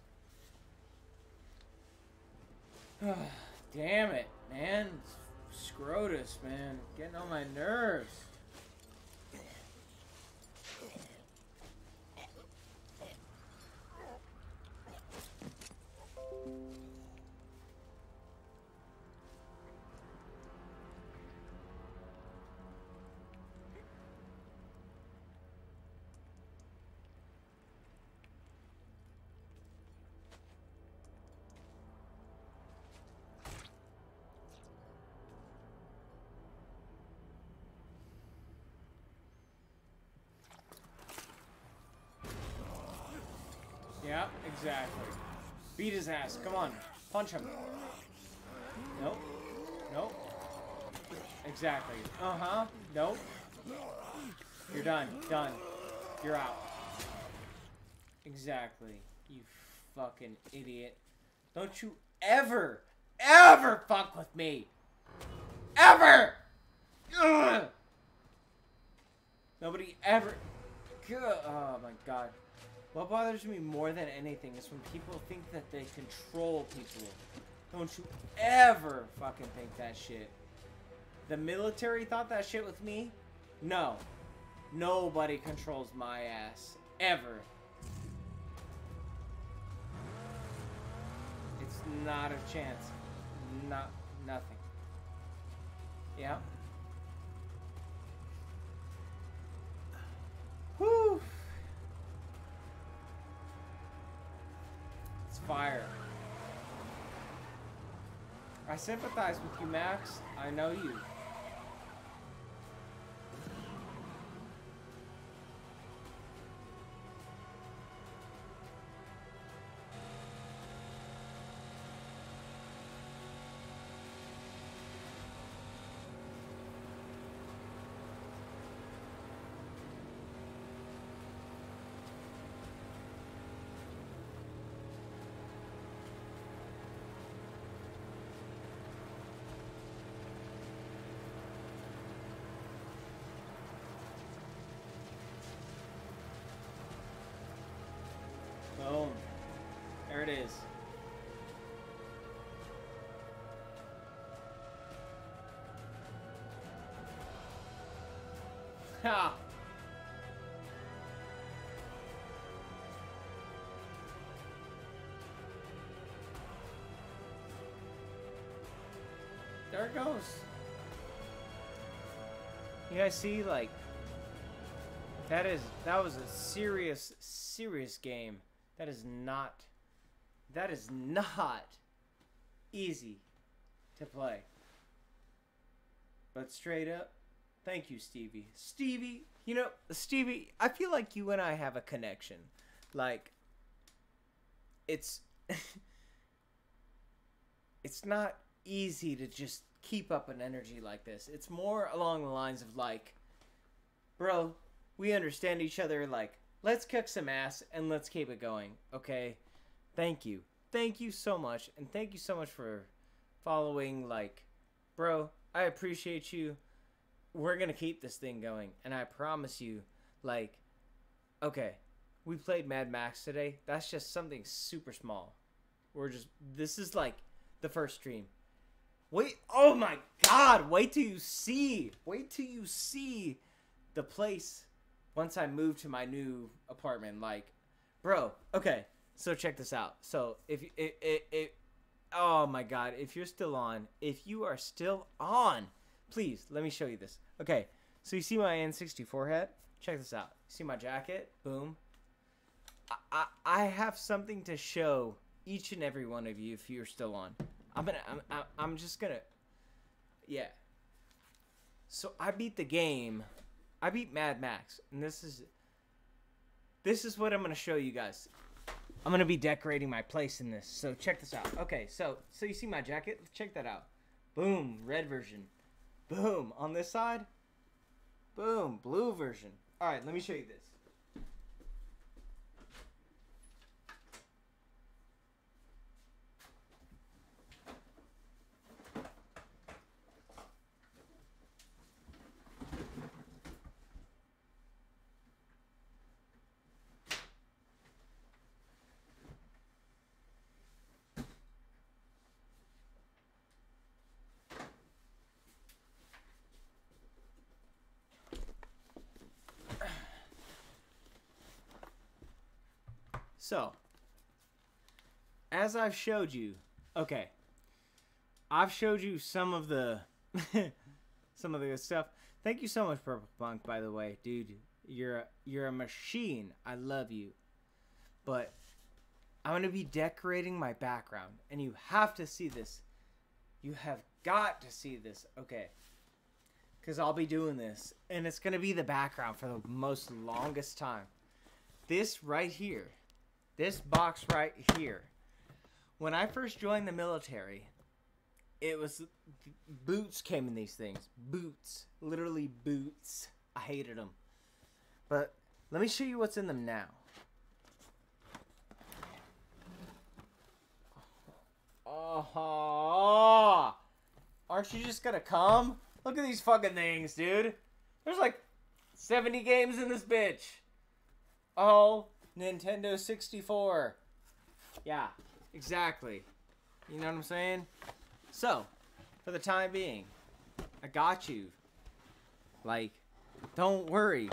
[SIGHS] Damn it, man. Scrotus, man. Getting on my nerves. Exactly. Beat his ass. Come on. Punch him. Nope. Nope. Exactly. Uh-huh. Nope. You're done. Done. You're out. Exactly. You fucking idiot. Don't you ever, ever fuck with me. Ever! Ugh! Nobody ever... Oh my god. What bothers me more than anything is when people think that they control people. Don't you ever fucking think that shit. The military thought that shit with me? No. Nobody controls my ass. Ever. It's not a chance. Not nothing. Yeah. Fire. I sympathize with you, Max. I know you. It is. Ha! There it goes. You guys see, like, that is that was a serious, serious game. That is not, that is not easy to play. But straight up, thank you, Stevie. Stevie, you know, Stevie, I feel like you and I have a connection. Like, it's, [LAUGHS] it's not easy to just keep up an energy like this. It's more along the lines of like, bro, we understand each other. Like, let's kick some ass and let's keep it going. Okay. Thank you. Thank you so much. And thank you so much for following. Like, bro, I appreciate you. We're going to keep this thing going. And I promise you, like, okay, we played Mad Max today. That's just something super small. We're just, this is like the first stream. Wait, oh my god, wait till you see. Wait till you see the place once I move to my new apartment. Like, bro, okay, so check this out. So, if it, it, it, oh my god, if you're still on, if you are still on, please let me show you this. Okay, so you see my N64 hat? Check this out. See my jacket? Boom. I, I, I have something to show each and every one of you if you're still on. I'm gonna, I'm, I'm just gonna, yeah. So I beat the game. I beat Mad Max, and this is, this is what I'm gonna show you guys. I'm gonna be decorating my place in this. So check this out. Okay, so so you see my jacket? Check that out. Boom, red version. Boom on this side. Boom, blue version. All right, let me show you this. So, as I've showed you, okay, I've showed you some of the [LAUGHS] some of the good stuff. Thank you so much, Purple Punk. By the way, dude, you're a, you're a machine. I love you. But I'm gonna be decorating my background, and you have to see this. You have got to see this. Okay. Because I'll be doing this, and it's gonna be the background for the most longest time. This right here this box right here. When I first joined the military, it was boots came in these things. Boots, literally boots. I hated them. But let me show you what's in them now. Oh, aren't you just gonna come? Look at these fucking things, dude. There's like 70 games in this bitch. Oh, Nintendo 64. Yeah, exactly. You know what I'm saying? So, for the time being, I got you. Like, don't worry.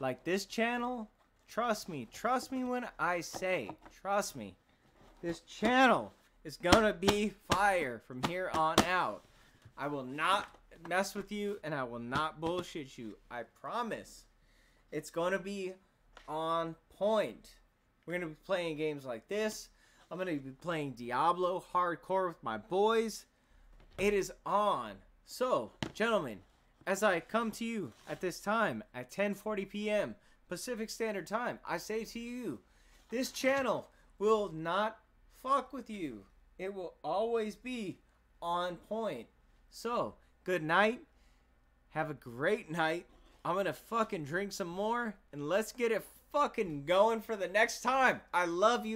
Like, this channel, trust me, trust me when I say, trust me, this channel is gonna be fire from here on out. I will not mess with you and I will not bullshit you. I promise. It's gonna be on point. We're gonna be playing games like this. I'm gonna be playing Diablo hardcore with my boys. It is on. So, gentlemen, as I come to you at this time at 10:40 p.m. Pacific Standard Time, I say to you, this channel will not fuck with you. It will always be on point. So, good night. Have a great night. I'm gonna fucking drink some more and let's get it fucking going for the next time. I love you.